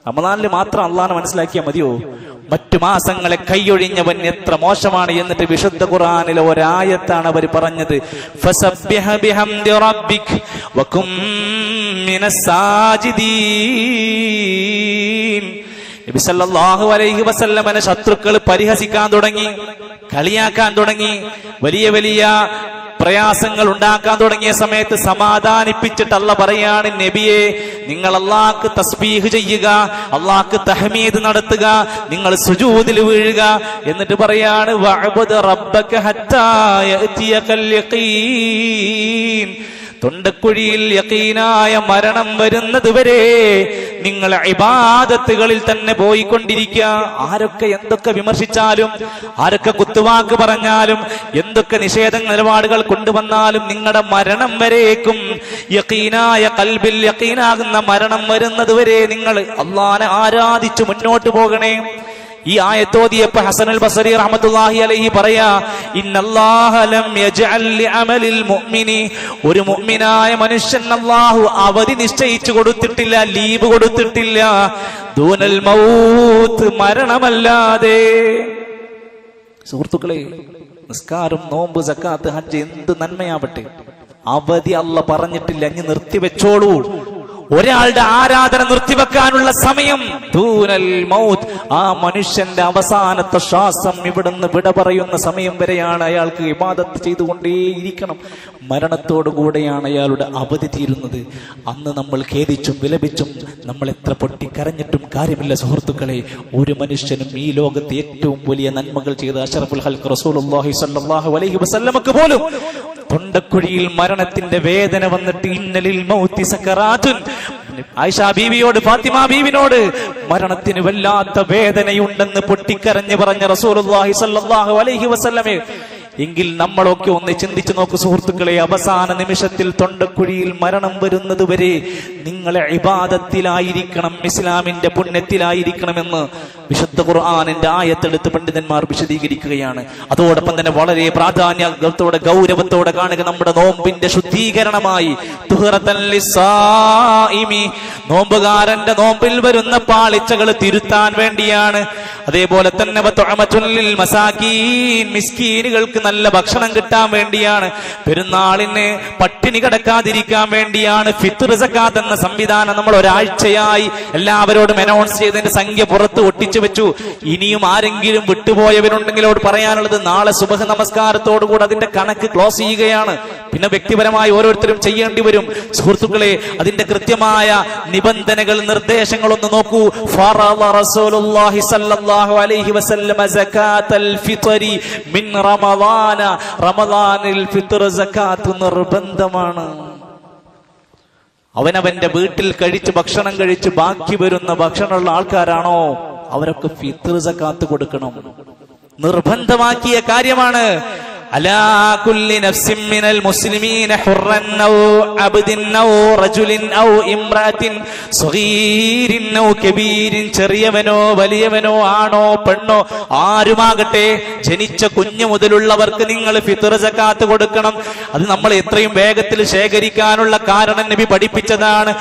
റമദാനിൽ മാത്രം അള്ളാഹ് മനസ്സിലാക്കിയാൽ മതിയോ? മറ്റു മാസങ്ങളെ കൈയൊഴിഞ്ഞവൻ എത്ര മോശമാണ് എന്നിട്ട് വിശുദ്ധ ഖുറാനിൽ ഒരായത്താണ് അവർ പറഞ്ഞത്. ഫസബ്ബിഹ ബിഹംദി റബ്ബിക് വകും മിനസ് സാജിദീൻ നബി സല്ലല്ലാഹു അലൈഹി വസല്ലമനെ ശത്രുക്കൾ പരിഹസിക്കാൻ തുടങ്ങി കളിയാക്കാൻ തുടങ്ങി വലിയ വലിയ പ്രയാസങ്ങൾ ഉണ്ടാക്കാൻ തുടങ്ങിയ സമയത്ത് സമാധാനിപ്പിച്ചിട്ട് അല്ല പറയാണ് നബിയെ നിങ്ങൾ അള്ളാഹ്ക്ക് തസ്ബീഹ് ചെയ്യുക അള്ളാഹ്ക്ക് തഹമീദ് നടത്തുക നിങ്ങൾ സുജൂതിൽ വീഴുക എന്നിട്ട് പറയാണ് റബ്ബക തൊണ്ടക്കുഴിയിൽ യക്കീനായ മരണം വരുന്നത് വരെ നിങ്ങൾ ഇബാദത്തുകളിൽ തന്നെ പോയിക്കൊണ്ടിരിക്കുക. ആരൊക്കെ എന്തൊക്കെ വിമർശിച്ചാലും ആരൊക്കെ കുത്തുവാക്ക് പറഞ്ഞാലും എന്തൊക്കെ നിഷേധ നിലപാടുകൾ കൊണ്ടുവന്നാലും നിങ്ങളുടെ മരണം വരേക്കും. യക്കീനായ കൽബിൽ യക്കീനാകുന്ന മരണം വരുന്നത് വരെ നിങ്ങൾ അള്ളാനെ ആരാധിച്ചു മുന്നോട്ട് പോകണേ. ഈ ആയത്തോതിയപ്പോ ഹസനൽ ബസരി റഹ്മത്തുള്ളാഹി അലൈഹി പറയാ ഒരു മുഅ്മിനായ മനുഷ്യൻ അല്ലാഹു അവധി നിശ്ചയിച്ചു കൊടുത്തിട്ടില്ല ലീവ് കൊടുത്തിട്ടില്ല. ദൂനൽ മൗത്ത് മരണമല്ലാതെ. സുഹൃത്തുക്കളെ നിസ്കാരം നോമ്പ് സക്കാത്ത് ഹജ്ജ് എന്ത് നന്മയാവട്ടെ. അവധി അല്ല പറഞ്ഞിട്ടില്ല നിർത്തി നിർത്തിവെച്ചോളൂ. ഒരാളുടെ ആരാധന നിർത്തിവെക്കാനുള്ള സമയം. ദൂനൽ മൗത്ത്. ആ മനുഷ്യന്റെ അവസാനത്തെ ശ്വാസം ഇവിടുന്ന് വിട പറയുന്ന സമയം വരെയാണ് അയാൾക്ക് ഇബാദത്ത് ചെയ്തുകൊണ്ടേയിരിക്കണം. മരണത്തോടുകൂടെയാണ് അയാളുടെ അവധി തീരുന്നത്. അന്ന് നമ്മൾ ഖേദിച്ചും വിലപിച്ചും നമ്മൾ എത്ര പൊട്ടിക്കരഞ്ഞിട്ടും കാര്യമില്ല സുഹൃത്തുക്കളെ. ഒരു മനുഷ്യനും ഈ ലോകത്ത് ഏറ്റവും വലിയ നന്മകൾ ചെയ്ത അഷറഫുൽ ഹൽക്ക് റസൂൽ അലൈഹി വസല്ലമക്ക് പോലും തൊണ്ടക്കുഴിയിൽ മരണത്തിന്റെ വേദന വന്നിട്ട് ഇന്നലിൽ മൗത്തി സക്കറാത്തുൻ. ആയിഷ ബീവിയോട് ഫാത്തിമ ബീവിനോട് മരണത്തിന് വല്ലാത്ത വേദനയുണ്ടെന്ന് പൊട്ടിക്കരഞ്ഞു പറഞ്ഞ റസൂലുള്ളാഹി സ്വല്ലല്ലാഹു അലൈഹി വസല്ലമേ. എങ്കിൽ നമ്മളൊക്കെ ഒന്ന് ചിന്തിച്ചു നോക്ക് സുഹൃത്തുക്കളെ അവസാന നിമിഷത്തിൽ തൊണ്ടക്കുഴിയിൽ മരണം വരുന്നത് വരെ നിങ്ങളെ ഇബാദത്തിലായിരിക്കണം ഇസ്ലാമിന്റെ പുണ്യത്തിലായിരിക്കണമെന്ന് വിശുദ്ധ ഖുർആാനിന്റെ ആയത്തെടുത്ത് പണ്ഡിതന്മാർ വിശദീകരിക്കുകയാണ് അതോടൊപ്പം തന്നെ വളരെ പ്രാധാന്യത്തോടെ ഗൗരവത്തോടെ കാണുക നമ്മുടെ നോമ്പിന്റെ ശുദ്ധീകരണമായി. നോമ്പുകാരന്റെ നോമ്പിൽ വരുന്ന പാളിച്ചകൾ തിരുത്താൻ വേണ്ടിയാണ് അതേപോലെ തന്നെ. മിസ്കീനുകൾക്ക് നല്ല ഭക്ഷണം കിട്ടാൻ വേണ്ടിയാണ് പെരുന്നാളിന് പട്ടിണി കിടക്കാതിരിക്കാൻ വേണ്ടിയാണ് ഫിത്ർ സക്കാത്ത് എന്ന സംവിധാനം നമ്മൾ ഒരാഴ്ചയായി എല്ലാവരോടും അനൗൺസ് ചെയ്തതിന്റെ സംഖ്യ പുറത്ത് ഒട്ടിച്ചു വെച്ചു. ഇനിയും ആരെങ്കിലും വിട്ടുപോയവരുണ്ടെങ്കിൽ അവരോട് പറയാനുള്ളത് നാളെ സുബഹ നമസ്കാരത്തോടുകൂടി അതിന്റെ കണക്ക് ക്ലോസ് ചെയ്യുകയാണ്. പിന്നെ വ്യക്തിപരമായി ഓരോരുത്തരും ചെയ്യേണ്ടി വരും. സുഹൃത്തുക്കളെ അതിന്റെ കൃത്യമായ നിബന്ധനകൾ നിർദ്ദേശങ്ങൾ ഒന്ന് നോക്കൂ നിർബന്ധമാണ്. അവനവന്റെ വീട്ടിൽ കഴിച്ച് ഭക്ഷണം കഴിച്ച് ബാക്കി വരുന്ന ഭക്ഷണമുള്ള ആൾക്കാരാണോ? അവരൊക്കെ ഫിത്ർ സക്കാത്ത് കൊടുക്കണം. നിർബന്ധമാക്കിയ കാര്യമാണ് ചെറിയവനോ വലിയവനോ ആണോ പെണ്ണോ ആരുമാകട്ടെ ജനിച്ച കുഞ്ഞു മുതലുള്ളവർക്ക് നിങ്ങൾ സക്കാത്ത് കൊടുക്കണം. അത് നമ്മൾ എത്രയും വേഗത്തിൽ ശേഖരിക്കാനുള്ള കാരണം നബി പഠിപ്പിച്ചതാണ്.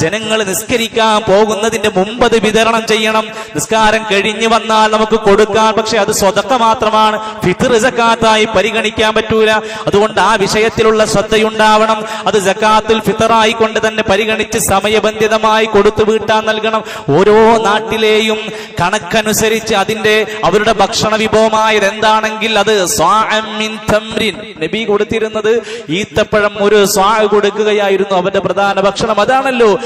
ജനങ്ങൾ നിസ്കരിക്കാൻ പോകുന്നതിന്റെ മുമ്പ് അത് വിതരണം ചെയ്യണം. നിസ്കാരം കഴിഞ്ഞു വന്നാൽ നമുക്ക് കൊടുക്കാം പക്ഷെ അത് സ്വതക്ക മാത്രമാണ്. ഫിത്ർ സക്കാത്തായി പരിഗണിക്കാൻ പറ്റൂല. അതുകൊണ്ട് ആ വിഷയത്തിലുള്ള ശ്രദ്ധയുണ്ടാവണം. അത് ജക്കാത്തിൽ ഫിത്തറായി കൊണ്ട് തന്നെ പരിഗണിച്ച് സമയബന്ധിതമായി കൊടുത്തു വീട്ടാൻ നൽകണം. ഓരോ നാട്ടിലെയും കണക്കനുസരിച്ച് അതിന്റെ അവരുടെ ഭക്ഷണ വിഭവമായത് എന്താണെങ്കിൽ അത്. നബി കൊടുത്തിരുന്നത് ഈത്തപ്പഴം ഒരു സ്വാ കൊടുക്കുകയായിരുന്നു. അവന്റെ പ്രധാന ഭക്ഷണം അതാണല്ലോ.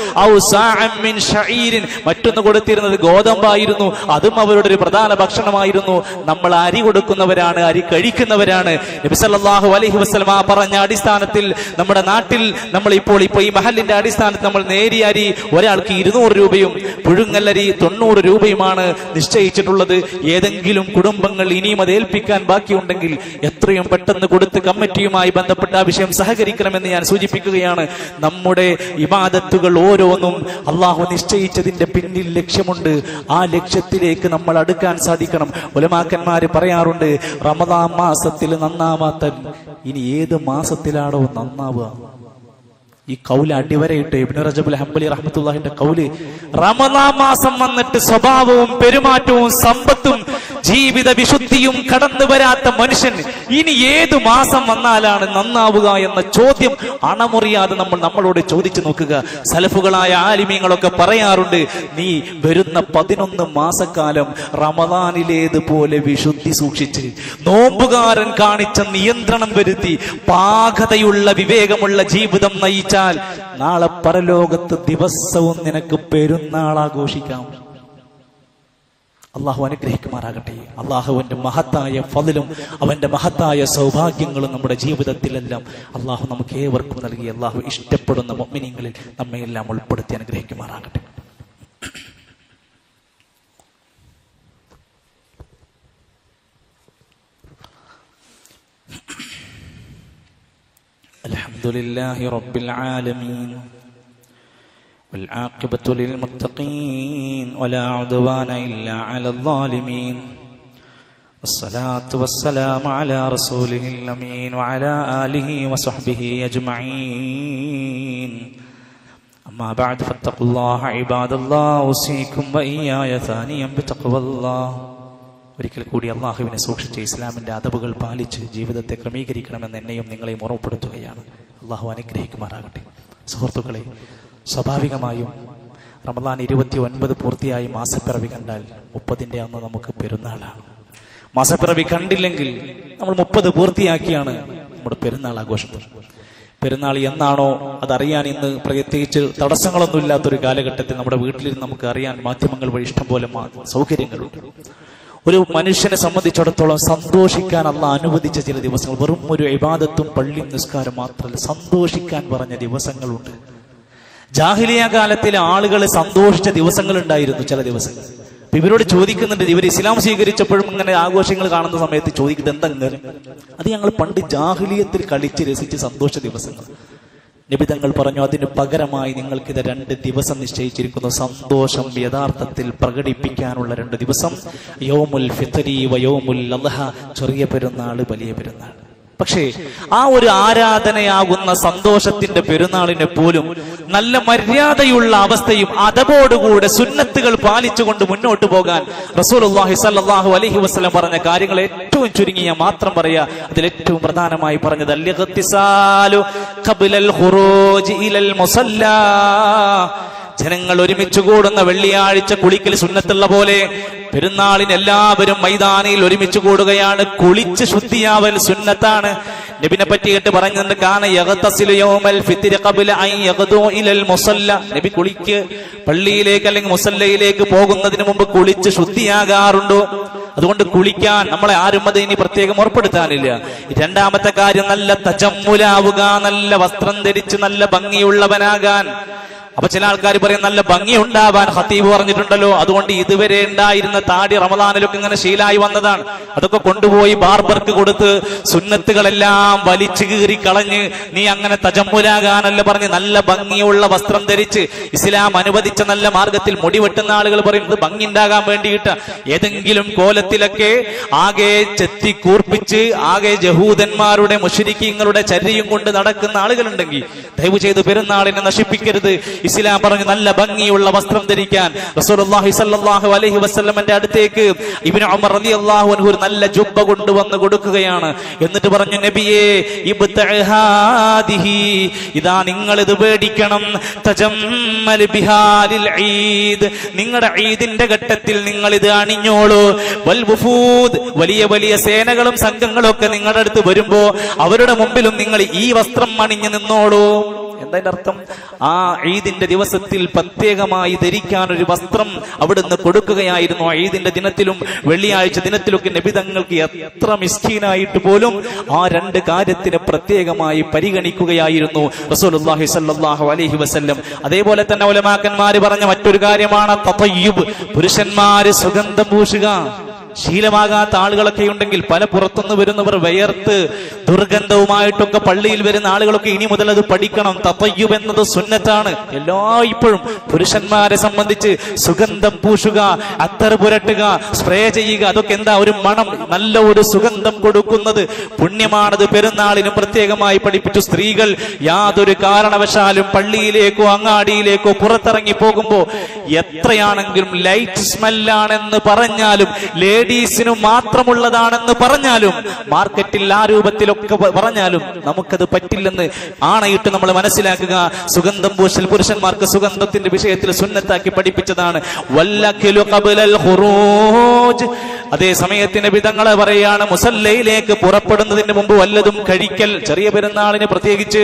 മറ്റൊന്ന് കൊടുത്തിരുന്നത് ഗോതമ്പായിരുന്നു. അതും അവരുടെ ഒരു പ്രധാന ഭക്ഷണമായിരുന്നു. നമ്മൾ അരി കൊടുക്കുന്നവരാണ് അരി കഴിക്കുന്നവരാണ്. നബിസല്ലാഹു അലഹി വസല്ലമ പറഞ്ഞ അടിസ്ഥാനത്തിൽ നമ്മുടെ നാട്ടിൽ നമ്മൾ ഇപ്പോൾ ഇപ്പോൾ ഈ മഹലിന്റെ അടിസ്ഥാനത്തിൽ നമ്മൾ നേരിയ അരി ഒരാൾക്ക് ഇരുന്നൂറ് രൂപയും പുഴുങ്ങല്ലരി തൊണ്ണൂറ് രൂപയുമാണ് നിശ്ചയിച്ചിട്ടുള്ളത്. ഏതെങ്കിലും കുടുംബങ്ങൾ ഇനിയും അത് ഏൽപ്പിക്കാൻ ബാക്കിയുണ്ടെങ്കിൽ എത്രയും പെട്ടെന്ന് കൊടുത്ത് കമ്മിറ്റിയുമായി ബന്ധപ്പെട്ട ആ വിഷയം സഹകരിക്കണമെന്ന് ഞാൻ സൂചിപ്പിക്കുകയാണ്. നമ്മുടെ ഇബാദത്തുകൾ ഓരോന്നും അള്ളാഹു നിശ്ചയിച്ചതിന്റെ പിന്നിൽ ലക്ഷ്യമുണ്ട്. ആ ലക്ഷ്യത്തിലേക്ക് നമ്മൾ അടുക്കാൻ സാധിക്കണം. ഉലമാക്കന്മാര് പറയാറുണ്ട് റമദാൻ മാസത്തിൽ നന്നാവാത്ത ഇനി ഏത് മാസത്തിലാണോ നന്നാവുക? ഈ കൗൽ അടിവരയിട്ട് ഇബ്നു റജബുൽ ഹംബലി റഹ്മത്തുള്ളാഹിന്റെ കൗൽ റമദാൻ മാസം വന്നിട്ട് സ്വഭാവവും പെരുമാറ്റവും സമ്പത്തും ജീവിത വിശുദ്ധിയും കടന്നു വരാത്ത മനുഷ്യൻ ഇനി ഏത് മാസം വന്നാലാണ് നന്നാവുക എന്ന ചോദ്യം അണമുറിയാതെ നമ്മൾ നമ്മളോട് ചോദിച്ചു നോക്കുക. സലഫുകളായ ആലിമ്യങ്ങളൊക്കെ പറയാറുണ്ട് നീ വരുന്ന പതിനൊന്ന് മാസക്കാലം റമദാനിലേതുപോലെ വിശുദ്ധി സൂക്ഷിച്ച് നോമ്പുകാരൻ കാണിച്ച നിയന്ത്രണം വരുത്തി പാകതയുള്ള വിവേകമുള്ള ജീവിതം നയിച്ചാൽ നാളെ പരലോകത്ത് ദിവസവും നിനക്ക് പെരുന്നാൾ ആഘോഷിക്കാം. അള്ളാഹു അനുഗ്രഹിക്കുമാറാകട്ടെ. അള്ളാഹുവിന്റെ മഹത്തായ ഫലിലും അവന്റെ മഹത്തായ സൗഭാഗ്യങ്ങളും നമ്മുടെ ജീവിതത്തിലെല്ലാം അള്ളാഹു നമുക്ക് ഏവർക്കും നൽകി. അള്ളാഹു ഇഷ്ടപ്പെടുന്ന മൊമിനിങ്ങളിൽ നമ്മയെല്ലാം ഉൾപ്പെടുത്തി അനുഗ്രഹിക്കുമാറാകട്ടെ. അലഹമുല്ലാ റബ്ബിൽ ആലമീൻ. والعاقبة للمتقين ولا عدوان إلا على الظالمين والصلاة والسلام على رسوله الأمين وعلى آله وصحبه أجمعين أما بعد فاتقوا الله عباد الله أوصيكم وإياي ثانيا بتقوى الله ഒരിക്കൽ കൂടി അള്ളാഹുവിനെ സൂക്ഷിച്ച് ഇസ്ലാമിന്റെ അതവുകൾ പാലിച്ച് ജീവിതത്തെ ക്രമീകരിക്കണമെന്ന് എന്നെയും നിങ്ങളെയും ഉറപ്പെടുത്തുകയാണ് അള്ളാഹു അനുഗ്രഹിക്കുമാറാകട്ടെ സുഹൃത്തുക്കളെ സ്വാഭാവികമായും റമദാൻ ഇരുപത്തി ഒൻപത് പൂർത്തിയായി മാസപ്പിറവി കണ്ടാൽ മുപ്പതിന്റെ അന്ന് നമുക്ക് പെരുന്നാളാണ്. മാസപ്പിറവി കണ്ടില്ലെങ്കിൽ നമ്മൾ മുപ്പത് പൂർത്തിയാക്കിയാണ് നമ്മുടെ പെരുന്നാൾ ആഘോഷിക്കുന്നത് പെരുന്നാൾ എന്നാണോ അതറിയാൻ ഇന്ന് പ്രത്യേകിച്ച് തടസ്സങ്ങളൊന്നും ഇല്ലാത്തൊരു കാലഘട്ടത്തിൽ നമ്മുടെ വീട്ടിലിരുന്ന് നമുക്ക് അറിയാൻ മാധ്യമങ്ങൾ വഴി ഇഷ്ടംപോലെ സൗകര്യങ്ങളുണ്ട്. ഒരു മനുഷ്യനെ സംബന്ധിച്ചിടത്തോളം സന്തോഷിക്കാൻ അല്ല അനുവദിച്ച ചില ദിവസങ്ങൾ വെറും ഒരു ഇബാദത്തും പള്ളി നിസ്കാരം മാത്രമല്ല സന്തോഷിക്കാൻ പറഞ്ഞ ദിവസങ്ങളുണ്ട്. ജാഹിലിയ കാലത്തിലെ ആളുകൾ സന്തോഷിച്ച ദിവസങ്ങൾ ഉണ്ടായിരുന്നു ചില ദിവസങ്ങൾ. ഇവരോട് ചോദിക്കുന്നുണ്ട് ഇവർ ഇസ്ലാം സ്വീകരിച്ചപ്പോഴും ഇങ്ങനെ ആഘോഷങ്ങൾ കാണുന്ന സമയത്ത് ചോദിക്കുന്നത് എന്തെങ്കിലും അത് ഞങ്ങൾ പണ്ട് ജാഹിലിയത്തിൽ കളിച്ച് രസിച്ച് സന്തോഷ ദിവസങ്ങൾ. നിബിതങ്ങൾ പറഞ്ഞു അതിന് പകരമായി നിങ്ങൾക്കിത് രണ്ട് ദിവസം നിശ്ചയിച്ചിരിക്കുന്നു. സന്തോഷം യഥാർത്ഥത്തിൽ പ്രകടിപ്പിക്കാനുള്ള രണ്ട് ദിവസം. യോമുൽ ഫിത്തരി വയോമുൽ അള്ളഹ ചെറിയ പെരുന്നാൾ വലിയ പെരുന്നാൾ പക്ഷേ ആ ഒരു ആരാധനയാകുന്ന സന്തോഷത്തിന്റെ പെരുന്നാളിനെ പോലും നല്ല മര്യാദയുള്ള അവസ്ഥയും അതപോടുകൂടെ സുന്നത്തുകൾ പാലിച്ചുകൊണ്ട് മുന്നോട്ട് പോകാൻ റസൂലുള്ളാഹി സല്ലാഹു അലഹി വസ്ലം പറഞ്ഞ കാര്യങ്ങൾ ഏറ്റവും ചുരുങ്ങി ഞാൻ മാത്രം പറയാ. അതിൽ ഏറ്റവും പ്രധാനമായി പറഞ്ഞത് അല്ലിഖത്തിസാലു ജനങ്ങൾ ഒരുമിച്ച് കൂടുന്ന വെള്ളിയാഴ്ച കുളിക്കൽ സുന്നത്തുള്ള പോലെ പെരുന്നാളിന് എല്ലാവരും മൈതാനിയിൽ ഒരുമിച്ച് കൂടുകയാണ്. കുളിച്ച് ശുദ്ധിയാവൽ സുന്നത്താണ്. നബിനെ പറ്റി കേട്ട് പറഞ്ഞിട്ടുണ്ട് നബി കുളിക്ക് പള്ളിയിലേക്ക് അല്ലെങ്കിൽ മുസല്ലയിലേക്ക് പോകുന്നതിന് മുമ്പ് കുളിച്ച് ശുദ്ധിയാകാറുണ്ടോ? അതുകൊണ്ട് കുളിക്കാൻ നമ്മളെ ആരും അത് ഇനി പ്രത്യേകം ഉറപ്പെടുത്താനില്ല. രണ്ടാമത്തെ കാര്യം നല്ല തജമ്മുലാവുക നല്ല വസ്ത്രം ധരിച്ച് നല്ല ഭംഗിയുള്ളവനാകാൻ. അപ്പൊ ചില ആൾക്കാർ പറയും നല്ല ഭംഗി ഉണ്ടാവാൻ ഹത്തീബ് പറഞ്ഞിട്ടുണ്ടല്ലോ. അതുകൊണ്ട് ഇതുവരെ ഉണ്ടായിരുന്ന താടി റമദാനിലൊക്കെ ഇങ്ങനെ ശീലായി വന്നതാണ്. അതൊക്കെ കൊണ്ടുപോയി ബാർബർക്ക് കൊടുത്ത് സുന്നത്തുകളെല്ലാം വലിച്ചു കീറി കളഞ്ഞ് നീ അങ്ങനെ തജമ്മുലാകാനല്ല പറഞ്ഞ് നല്ല ഭംഗിയുള്ള വസ്ത്രം ധരിച്ച് ഇസ്ലാം അനുവദിച്ച നല്ല മാർഗത്തിൽ മുടി വെട്ടുന്ന ആളുകൾ പറയും ഇത് ഭംഗി ഉണ്ടാകാൻ വേണ്ടിയിട്ട് ഏതെങ്കിലും കോലത്തിലൊക്കെ ആകെ ചെത്തി കൂർപ്പിച്ച് ആകെ ജഹൂദന്മാരുടെ മുഷരിക്കീങ്ങളുടെ ചര്യയും കൊണ്ട് നടക്കുന്ന ആളുകളുണ്ടെങ്കിൽ ദയവ് ചെയ്ത് പെരുന്നാളിനെ നശിപ്പിക്കരുത്. ഇസ്ലാം പറഞ്ഞു നല്ല ഭംഗിയുള്ള വസ്ത്രം ധരിക്കാൻ റസൂലുള്ളാഹി സല്ലല്ലാഹു അലൈഹി അടുത്തേക്ക് ഇബ്നു ഉമർ റളിയല്ലാഹു അൻഹു ഒരു നല്ല ജുബ്ബ കൊണ്ടുവന്ന് കൊടുക്കുകയാണ്. എന്നിട്ട് പറഞ്ഞു നബിയേ ഇതാ നിങ്ങൾ ഇത് പേടിക്കണം. ബിഹാലിൽ ഈദ്. നിങ്ങളുടെ ഈദിന്റെ ഘട്ടത്തിൽ നിങ്ങൾ ഇത് അണിഞ്ഞോളൂ വലിയ വലിയ സേനകളും സംഘങ്ങളും ഒക്കെ നിങ്ങളുടെ അടുത്ത് വരുമ്പോ അവരുടെ മുമ്പിലും നിങ്ങൾ ഈ വസ്ത്രം അണിഞ്ഞു നിന്നോളൂ. എന്തതിന്റെ അർത്ഥം? ആ ഈദിന്റെ ദിവസത്തിൽ പ്രത്യേകമായി ധരിക്കാൻ ഒരു വസ്ത്രം അവിടുന്ന് കൊടുക്കുകയായിരുന്നു. ഈദിന്റെ ദിനത്തിലും വെള്ളിയാഴ്ച ദിനത്തിലൊക്കെ നബിതങ്ങൾക്ക് എത്ര മിസ്കീനായിട്ട് പോലും ആ രണ്ട് കാര്യത്തിന് പ്രത്യേകമായി പരിഗണിക്കുകയായിരുന്നു അലൈഹി വസല്ലം. അതേപോലെ തന്നെ ഉലമാക്കന്മാർ പറഞ്ഞ മറ്റൊരു കാര്യമാണ് പുരുഷന്മാര് സുഗന്ധം പൂശുക. ശീലമാകാത്ത ആളുകളൊക്കെ ഉണ്ടെങ്കിൽ പല പുറത്തുനിന്ന് വരുന്നവർ വയർത്ത് ദുർഗന്ധവുമായിട്ടൊക്കെ പള്ളിയിൽ വരുന്ന ആളുകളൊക്കെ ഇനി മുതൽ അത് പഠിക്കണം. തത്തയ്യുബ് എന്നത് സുന്നത്താണ്. എല്ലാ ഇപ്പോഴും പുരുഷന്മാരെ സംബന്ധിച്ച് സുഗന്ധം പൂശുക അത്തർ പുരട്ടുക സ്പ്രേ ചെയ്യുക അതൊക്കെ എന്താ ഒരു മണം നല്ല ഒരു സുഗന്ധം കൊടുക്കുന്നത്. പുണ്യമാണത് പെരുന്നാളിന് പ്രത്യേകമായി പഠിപ്പിച്ചു സ്ത്രീകൾ യാതൊരു കാരണവശാലും പള്ളിയിലേക്കോ അങ്ങാടിയിലേക്കോ പുറത്തിറങ്ങി പോകുമ്പോ എത്രയാണെങ്കിലും ലൈറ്റ് സ്മെല്ലാണെന്ന് പറഞ്ഞാലും ലേഡീസിനും മാത്രമുള്ളതാണെന്ന് പറഞ്ഞാലും മാർക്കറ്റിൽ ആ രൂപത്തിലൊക്കെ പറഞ്ഞാലും നമുക്കത് പറ്റില്ലെന്ന് ആണയിട്ട് നമ്മൾ മനസ്സിലാക്കുക. സുഗന്ധം പൂശൽ പുരുഷന്മാർക്ക് സുഗന്ധത്തിന്റെ വിഷയത്തിൽ സുന്നത്താക്കി പഠിപ്പിച്ചതാണ്. അതേ സമയത്തിന് വിധങ്ങളെ പറയാണ് മുസല്ലയിലേക്ക് പുറപ്പെടുന്നതിന് മുമ്പ് വല്ലതും കഴിക്കൽ. ചെറിയ പെരുന്നാളിന് പ്രത്യേകിച്ച്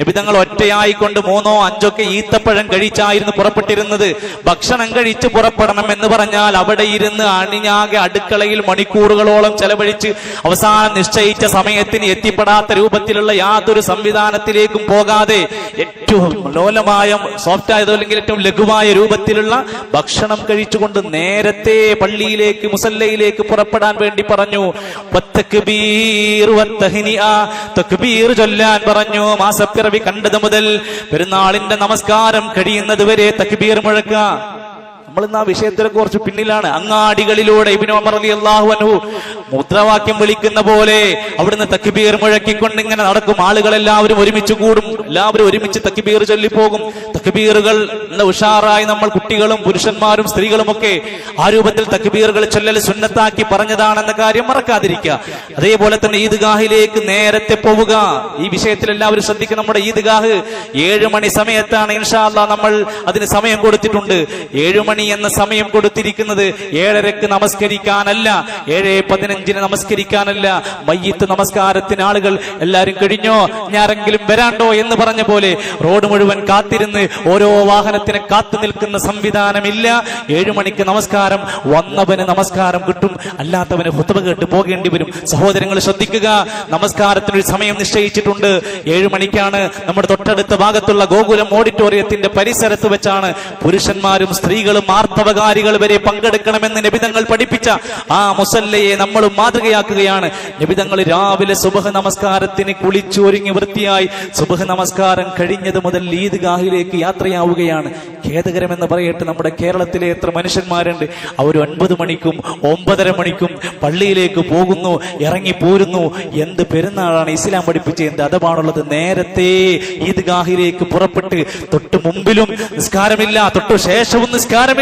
നിബിതങ്ങൾ ഒറ്റയായിക്കൊണ്ട് മൂന്നോ അഞ്ചൊക്കെ ഈത്തപ്പഴം കഴിച്ചായിരുന്നു പുറപ്പെട്ടിരുന്നത്. ഭക്ഷണം കഴിച്ച് പുറപ്പെടണം എന്ന് പറഞ്ഞാൽ അവിടെ ഇരുന്ന് അണിഞ്ഞാകെ അടുക്കളയിൽ മണിക്കൂറുകളോളം ചെലവഴിച്ച് അവസാനം നിശ്ചയിച്ച സമയത്തിന് എത്തിപ്പെടാത്ത രൂപത്തിലുള്ള യാതൊരു സംവിധാനത്തിലേക്കും പോകാതെ ഏറ്റവും ലോലമായ സോഫ്റ്റ് ആയതോ അല്ലെങ്കിൽ ഏറ്റവും ലഘുവായ രൂപത്തിലുള്ള ഭക്ഷണം കഴിച്ചുകൊണ്ട് നേരത്തെ പള്ളിയിലേക്ക് മുസല്ലയിലേക്ക് പുറപ്പെടാൻ വേണ്ടി പറഞ്ഞു. ചൊല്ലാൻ പറഞ്ഞു. മാസപ്പിറവി കണ്ടത് മുതൽ പെരുന്നാളിന്റെ നമസ്കാരം കഴിയുന്നത് വരെ തക്ബീർ മുഴക്കുക. നമ്മൾ ഇന്ന് ആ വിഷയത്തിനെ കുറച്ച് പിന്നിലാണ്. അങ്ങാടികളിലൂടെ മുദ്രാവാക്യം വിളിക്കുന്ന പോലെ അവിടുന്ന് തക്കിബീർ മുഴക്കിക്കൊണ്ട് ഇങ്ങനെ നടക്കും. ആളുകൾ എല്ലാവരും ഒരുമിച്ച് കൂടും. എല്ലാവരും ഒരുമിച്ച് തക്കിബീർ ചൊല്ലിപ്പോകും. തക്കിബീറുകൾ നല്ല ഉഷാറായി നമ്മൾ കുട്ടികളും പുരുഷന്മാരും സ്ത്രീകളും ഒക്കെ ആ രൂപത്തിൽ തക്കിബീറുകൾ ചൊല്ലൽ സുന്നത്താക്കി പറഞ്ഞതാണെന്ന കാര്യം മറക്കാതിരിക്കുക. അതേപോലെ തന്നെ ഈദ്ഗാഹിലേക്ക് നേരത്തെ പോവുക. ഈ വിഷയത്തിൽ എല്ലാവരും ശ്രദ്ധിക്കുക നമ്മുടെ ഈദ്ഗാഹ് ഏഴ് മണി സമയത്താണ് ഇൻഷാല്ല നമ്മൾ അതിന് സമയം കൊടുത്തിട്ടുണ്ട്. ഏഴു മണി എന്ന സമയം കൊടുത്തിരിക്കുന്നത് ഏഴരക്ക് നമസ്കരിക്കാനല്ല ഏഴ് പതിനഞ്ചിന് നമസ്കരിക്കാനല്ല. മയ്യത്ത് നമസ്കാരത്തിന് ആളുകൾ എല്ലാരും കഴിഞ്ഞോ? ഞാരെങ്കിലും വരാണ്ടോ എന്ന് പറഞ്ഞ പോലെ റോഡ് മുഴുവൻ കാത്തിരുന്ന് ഓരോ വാഹനത്തിന് കാത്തു നിൽക്കുന്ന സംവിധാനമില്ല. ഏഴു മണിക്ക് നമസ്കാരം വന്നവന് നമസ്കാരം കിട്ടും. അല്ലാത്തവന് ഹുത്തബ കേട്ട് പോകേണ്ടി വരും. സഹോദരങ്ങൾ ശ്രദ്ധിക്കുക നമസ്കാരത്തിനൊരു സമയം നിശ്ചയിച്ചിട്ടുണ്ട്. ഏഴു മണിക്കാണ് നമ്മുടെ തൊട്ടടുത്ത ഭാഗത്തുള്ള ഗോകുലം ഓഡിറ്റോറിയത്തിന്റെ പരിസരത്ത് വെച്ചാണ് പുരുഷന്മാരും സ്ത്രീകളും ആർത്തവകാരികൾ വരെ പങ്കെടുക്കണമെന്ന് നിബിതങ്ങൾ പഠിപ്പിച്ച ആ മുസല്ലയെ നമ്മളും മാതൃകയാക്കുകയാണ്. നിബിതങ്ങൾ രാവിലെ സുബഹ നമസ്കാരത്തിന് കുളിച്ചൊരുങ്ങി വൃത്തിയായി സുബഹ നമസ്കാരം കഴിഞ്ഞത് മുതൽ ഈദ്ഗാഹിലേക്ക് യാത്രയാവുകയാണ്. ഖേദകരമെന്ന് പറയട്ടെ നമ്മുടെ കേരളത്തിലെ എത്ര മനുഷ്യന്മാരുണ്ട്. അവർ ഒൻപത് മണിക്കും ഒമ്പതര മണിക്കും പള്ളിയിലേക്ക് പോകുന്നു ഇറങ്ങി പോരുന്നു. എന്ത് പെരുന്നാളാണ് ഇസ്ലാം പഠിപ്പിച്ച എന്ത് അഥവാണുള്ളത് നേരത്തെ ഈദ്ഗാഹിലേക്ക് പുറപ്പെട്ട് തൊട്ട് മുമ്പിലും നിസ്കാരമില്ല തൊട്ടു ശേഷവും നിസ്കാരമില്ല.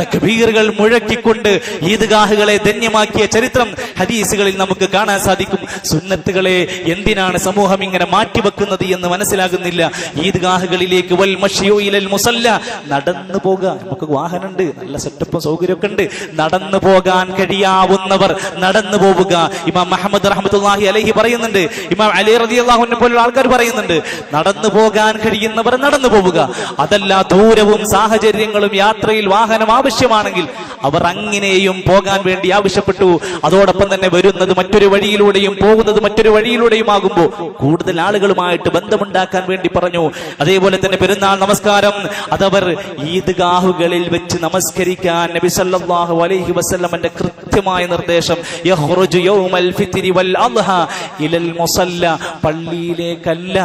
തക്ബീറുകൾ മുഴക്കിക്കൊണ്ട് ഈദ്ഗാഹുകളെ ധന്യമാക്കിയ ചരിത്രം ഹദീസുകളിൽ നമുക്ക് കാണാൻ സാധിക്കും. സുന്നത്തുകളെ എന്തിനാണ് സമൂഹം ഇങ്ങനെ മാറ്റിവെക്കുന്നത് എന്ന് മനസ്സിലാകുന്നില്ല. ഈദ്ഗാഹുകളിലേക്ക് വൽ മഷിയോ ഇലൽ മുസല്ല നടന്നു പോകാൻ. നമുക്ക് വാഹനമുണ്ട് നല്ല സെറ്റപ്പും സൗകര്യമൊക്കെ ഉണ്ട് നടന്നു പോകാൻ കഴിയാവുന്നവർ നടന്നു പോവുക. ഇമാം മുഹമ്മദ് റഹ്മത്തുള്ളാഹി അലൈഹി പറയുന്നുണ്ട്. ഇമാം അലി റളിയല്ലാഹുവിനെ പോലുള്ള ആൾക്കാർ പറയുന്നുണ്ട്. നടന്നു പോകാൻ കഴിയുന്നവർ നടന്നു പോവുക. അതല്ല ദൂരവും സാഹചര്യങ്ങളും യാത്രയിൽ വാഹനം ആവശ്യമാണെങ്കിൽ അവർ അങ്ങനെയും പോകാൻ വേണ്ടി ആവശ്യപ്പെട്ടു. അതോടൊപ്പം തന്നെ വരുന്നത് മറ്റൊരു വഴിയിലൂടെയും പോകുന്നത് മറ്റൊരു വഴിയിലൂടെയും ആകുമ്പോൾ കൂടുതൽ ആളുകളുമായിട്ട് ബന്ധമുണ്ടാക്കാൻ വേണ്ടി പറഞ്ഞു. അതേപോലെ തന്നെ പെരുന്നാൾ നമസ്കാരം. അതവർ ഈദ്ഗാഹുകളിൽ വെച്ച് നമസ്കരിക്കാൻ നബി സല്ലല്ലാഹു അലൈഹി വസല്ലമന്റെ കൃത്യമായ നിർദ്ദേശം. യൗമൽ ഫിത്രി വൽ ഇലൽ മുസല്ല. പള്ളിയിലേക്കല്ല.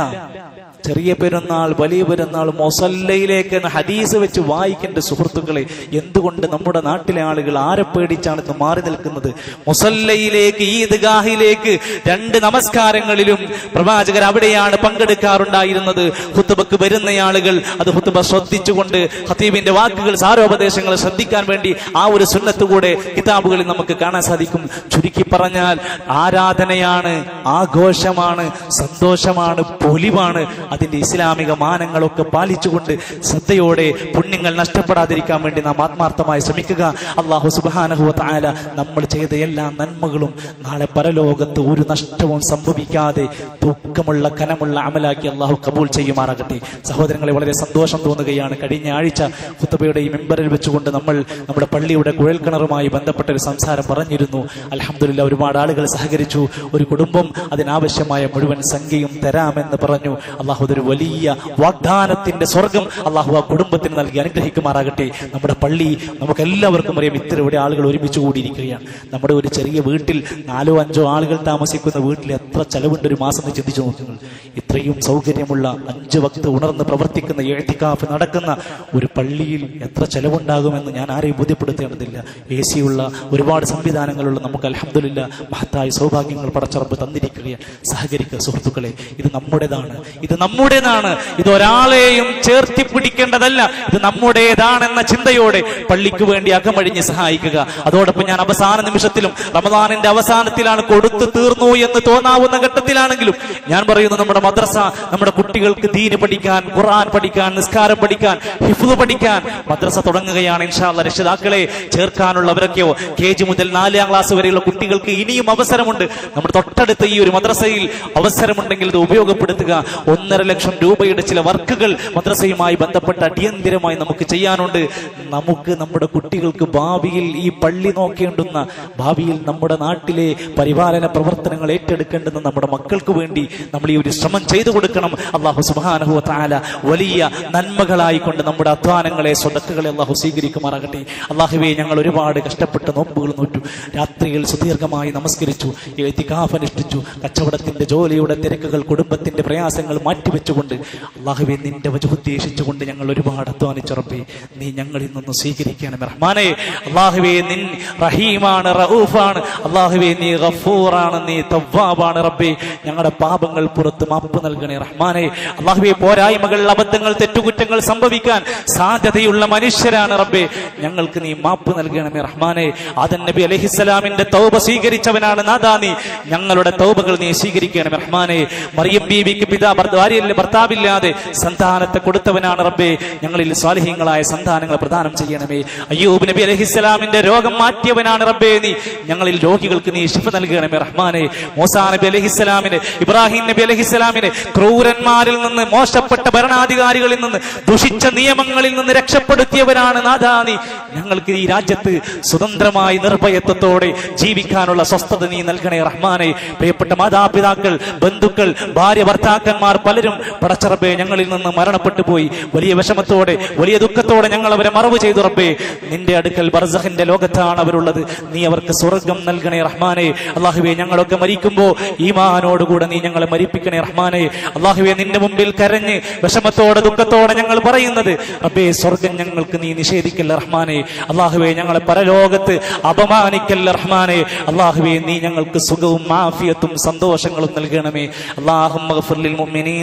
ചെറിയ പെരുന്നാൾ വലിയ പെരുന്നാൾ മൊസല്ലയിലേക്ക് ഹദീസ് വെച്ച് വായിക്കേണ്ട സുഹൃത്തുക്കളെ എന്തുകൊണ്ട് നമ്മുടെ നാട്ടിലെ ആളുകൾ ആരെ പേടിച്ചാണ് ഇന്ന് മാറി നിൽക്കുന്നത്? മൊസല്ലയിലേക്ക് ഈദ്ഗാഹിലേക്ക് രണ്ട് നമസ്കാരങ്ങളിലും പ്രവാചകർ അവിടെയാണ് പങ്കെടുക്കാറുണ്ടായിരുന്നത്. ഹുത്തുബക്ക് വരുന്ന ആളുകൾ അത് ഹുത്തുബ ശ്രദ്ധിച്ചുകൊണ്ട് ഹത്തീബിന്റെ വാക്കുകൾ സാരോപദേശങ്ങൾ ശ്രദ്ധിക്കാൻ വേണ്ടി ആ ഒരു സുന്നത്ത് കൂടെ കിതാബുകളിൽ നമുക്ക് കാണാൻ സാധിക്കും. ചുരുക്കി പറഞ്ഞാൽ ആരാധനയാണ് ആഘോഷമാണ് സന്തോഷമാണ് പൊലിവാണ് അതിന്റെ ഇസ്ലാമിക മാനങ്ങളൊക്കെ പാലിച്ചുകൊണ്ട് ശ്രദ്ധയോടെ പുണ്യങ്ങൾ നഷ്ടപ്പെടാതിരിക്കാൻ വേണ്ടി നാം ആത്മാർത്ഥമായി ശ്രമിക്കുക. അള്ളാഹു സുബാനഹുവ താല നമ്മൾ ചെയ്ത എല്ലാ നന്മകളും നാളെ പരലോകത്ത് ഒരു നഷ്ടവും സംഭവിക്കാതെ ദുഃഖമുള്ള കനമുള്ള അമലാക്കി അള്ളാഹു കബൂൽ ചെയ്യുമാറാകട്ടെ. സഹോദരങ്ങളെ വളരെ സന്തോഷം തോന്നുകയാണ്. കഴിഞ്ഞ ആഴ്ച കുത്തബയുടെ ഈ മെമ്പറിൽ വെച്ചുകൊണ്ട് നമ്മൾ നമ്മുടെ പള്ളിയുടെ കുഴൽക്കിണറുമായി ബന്ധപ്പെട്ട ഒരു സംസാരം പറഞ്ഞിരുന്നു. അലഹമില്ല ഒരുപാട് ആളുകൾ സഹകരിച്ചു. ഒരു കുടുംബം അതിനാവശ്യമായ മുഴുവൻ സംഖ്യയും തരാമെന്ന് പറഞ്ഞു. അള്ളാഹു അതൊരു വലിയ വാഗ്ദാനത്തിന്റെ സ്വർഗം അള്ളാഹു ആ കുടുംബത്തിന് നൽകി അനുഗ്രഹിക്കുമാറാകട്ടെ. നമ്മുടെ പള്ളി നമുക്ക് എല്ലാവർക്കും അറിയാം ഇത്ര ഇവിടെ ആളുകൾ ഒരുമിച്ച് കൂടിയിരിക്കുകയാണ്. നമ്മുടെ ഒരു ചെറിയ വീട്ടിൽ നാലോ അഞ്ചോ ആളുകൾ താമസിക്കുന്ന വീട്ടിൽ എത്ര ചെലവുണ്ട് ഒരു മാസം എന്ന് ചിന്തിച്ചു നോക്കുന്നു ഇത്രയും സൗകര്യമുള്ള അഞ്ച് വക്ത് ഉണർന്ന് പ്രവർത്തിക്കുന്ന എഴുത്തിക്കാഫ് നടക്കുന്ന ഒരു പള്ളിയിൽ എത്ര ചെലവുണ്ടാകുമെന്ന് ഞാൻ ആരെയും ബോധ്യപ്പെടുത്തേണ്ടതില്ല. എ സിയുള്ള ഒരുപാട് സംവിധാനങ്ങളുള്ള നമുക്ക് അലഹമില്ല മഹത്തായ സൗഭാഗ്യങ്ങൾ പടച്ചറപ്പ് തന്നിരിക്കുകയാണ്. സഹകരിക്കുക സുഹൃത്തുക്കളെ ഇത് നമ്മുടേതാണ്. ഇത് നമ്മുടേതാണ്. ഇത് ഒരാളെയും ചേർത്തി പിടിക്കേണ്ടതല്ല. ഇത് നമ്മുടേതാണെന്ന ചിന്തയോടെ പള്ളിക്ക് വേണ്ടി അകമഴിഞ്ഞ് സഹായിക്കുക. അതോടൊപ്പം ഞാൻ അവസാന നിമിഷത്തിലും റമദാനിന്റെ അവസാനത്തിലാണ് കൊടുത്തു തീർന്നു എന്ന് തോന്നാവുന്ന ഘട്ടത്തിലാണെങ്കിലും ഞാൻ പറയുന്നു നമ്മുടെ മദ്രസ നമ്മുടെ കുട്ടികൾക്ക് ദീന് പഠിക്കാൻ ഖുർആൻ പഠിക്കാൻ നിസ്കാരം പഠിക്കാൻ ഹിഫ്ദ് പഠിക്കാൻ മദ്രസ തുടങ്ങുകയാണ് ഇൻഷാല്ല രക്ഷിതാക്കളെ. ചേർക്കാനുള്ളവരൊക്കെയോ കെ ജി മുതൽ നാലാം ക്ലാസ് വരെയുള്ള കുട്ടികൾക്ക് ഇനിയും അവസരമുണ്ട്. നമ്മുടെ തൊട്ടടുത്ത ഈ ഒരു മദ്രസയിൽ അവസരമുണ്ടെങ്കിൽ ഇത് ഉപയോഗപ്പെടുത്തുക. ഒന്നര ലക്ഷം രൂപയുടെ ചില വർക്കുകൾ മദ്രസയുമായി ബന്ധപ്പെട്ട അടിയന്തിരമായി നമുക്ക് ചെയ്യാനുണ്ട്. നമുക്ക് നമ്മുടെ കുട്ടികൾക്ക് ഭാവിയിൽ ഈ പള്ളി നോക്കേണ്ടുന്ന ഭാവിയിൽ നമ്മുടെ നാട്ടിലെ പരിപാലന പ്രവർത്തനങ്ങൾ ഏറ്റെടുക്കേണ്ടുന്ന നമ്മുടെ മക്കൾക്ക് വേണ്ടി നമ്മൾ ഈ ഒരു ശ്രമം ചെയ്തു കൊടുക്കണം. അള്ളാഹു സുബാനഹു താല വലിയ നന്മകളായി കൊണ്ട് നമ്മുടെ അധ്വാനങ്ങളെ സ്വതക്കുകളെ അള്ളാഹു സ്വീകരിക്കുമാറാകട്ടെ. അള്ളാഹുവെ ഞങ്ങൾ ഒരുപാട് കഷ്ടപ്പെട്ട് നോമ്പുകൾ നോറ്റു. രാത്രിയിൽ സുദീർഘമായി നമസ്കരിച്ചു എത്തിക്കാഫ് അനുഷ്ഠിച്ചു കച്ചവടത്തിന്റെ ജോലിയുടെ തിരക്കുകൾ കുടുംബത്തിന്റെ പ്രയാസങ്ങൾ മാറ്റിവെച്ചുകൊണ്ട് അള്ളാഹുവെ നിന്റെ വജു ഉദ്ദേശിച്ചുകൊണ്ട് ഞങ്ങൾ ഒരുപാട് അധ്വാനിച്ചുറപ്പി നീ ഞങ്ങളിൽ നിന്ന് സ്വീകരിക്കണം റഹ്മാനെ അള്ളാഹുവെ നിൻ റഹീമാണ് റഊഫാണ്. അള്ളാഹുവെ നീ ഗഫൂറാണ് നീ തവ്വാബാണ് റബ്ബേ. ഞങ്ങളുടെ പാപങ്ങൾ പുറത്ത് മാപ്പ് നൽകണേ റഹ്മാനെ. അള്ളാഹുവെ പോരായ്മകൾ അബദ്ധങ്ങൾ തെറ്റുകുറ്റങ്ങൾ സംഭവിക്കാൻ സാധ്യതയുള്ള മനുഷ്യരാണ് റബ്ബെ. ഞങ്ങൾക്ക് നീ മാപ്പ് നൽകണമേ റഹ്മാനെ. ആദൻ നബി അലഹിസ്സലാമിന്റെ തൗബ സ്വീകരിച്ചവനാണ് നാദാ നീ ഞങ്ങളുടെ തൗബകൾ നീ സ്വീകരിക്കണമേ റഹ്മാനെ. മറിയം ബീവിക്ക് പിതാ ഭർത്ത- ഭാര്യയില്ല ഭർത്താവില്ലാതെ സന്താനത്തെ കൊടുത്തവനാണ് റബ്ബേ. ഞങ്ങളിൽ സ്വാലിഹ്യങ്ങളായ സന്താനങ്ങൾ പ്രദാനം ചെയ്യണമേ. അയ്യൂബ് നബി അലഹിസ്സലാമിന്റെ രോഗം മാറ്റിയവനാണ് റബ്ബേ നീ. ഞങ്ങളിൽ രോഗികൾക്ക് നീ ശിഫ നൽകണമേ റഹ്മാനെ. മോസാ നബി അലഹിസ്സലാമിന് ഇബ്രാഹിം നബി അലഹിസ്സലാമിന് ക്രൂരന്മാരിൽ നിന്ന് മോശപ്പെട്ട ഭരണാധികാരികളിൽ നിന്ന് ദുഷിച്ച നിയമങ്ങളിൽ നിന്ന് രക്ഷപ്പെടുത്തിയവനാണ് നാഥാ നീ. ഞങ്ങൾക്ക് ഈ രാജ്യത്ത് സ്വതന്ത്രമായി നിർഭയത്വത്തോടെ ജീവിക്കാനുള്ള സ്വസ്ഥത നീ നൽകണേ റഹ്മാനെ. പ്രിയപ്പെട്ട മാതാപിതാക്കൾ ബന്ധുക്കൾ ഭാര്യ ഭർത്താക്കന്മാർ പലരും പലരും പടച്ചറബേ ഞങ്ങളിൽ നിന്ന് മരണപ്പെട്ടു പോയി വലിയ വിഷമത്തോടെ വലിയ ദുഃഖത്തോടെ ഞങ്ങൾ അവരെ മറവ് ചെയ്തു റബ്ബേ. നിന്റെ അടുക്കൽ ബർസഹിന്റെ ലോകത്താണ് അവരുള്ളത്. നീ അവർക്ക് സ്വർഗം നൽകണേ റഹ്മാനെ. അള്ളാഹുബേ ഞങ്ങളൊക്കെ മരിക്കുമ്പോൾ ഈമാനോടുകൂടെ നീ ഞങ്ങളെ മരിപ്പിക്കണേ റഹ്മാനെ. അള്ളാഹുബേ നിന്റെ മുമ്പിൽ കരഞ്ഞ് വിഷമത്തോടെ ദുഃഖത്തോടെ ഞങ്ങൾ പറയുന്നത് റബ്ബേ സ്വർഗം ഞങ്ങൾക്ക് നീ നിഷേധിക്കല്ല റഹ്മാനെ. അള്ളാഹുവെ ഞങ്ങളെ പരലോകത്ത് അപമാനിക്കല്ല റഹ്മാനെ. അള്ളാഹുബേ നീ ഞങ്ങൾക്ക് സുഖവും മാഫിയത്തും സന്തോഷങ്ങളും നൽകണമേ. അള്ളാഹും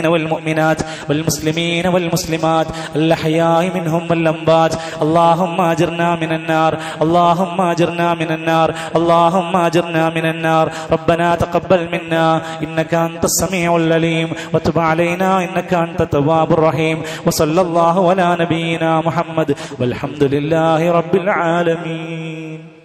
والمؤمنات والمسلمين والمسلمات الأحياء منهم والأموات اللهم أجرنا من النار اللهم أجرنا من النار اللهم أجرنا من النار ربنا تقبل منا إنك أنت السميع العليم وتب علينا إنك أنت التواب الرحيم وصلى الله على نبينا محمد والحمد لله رب العالمين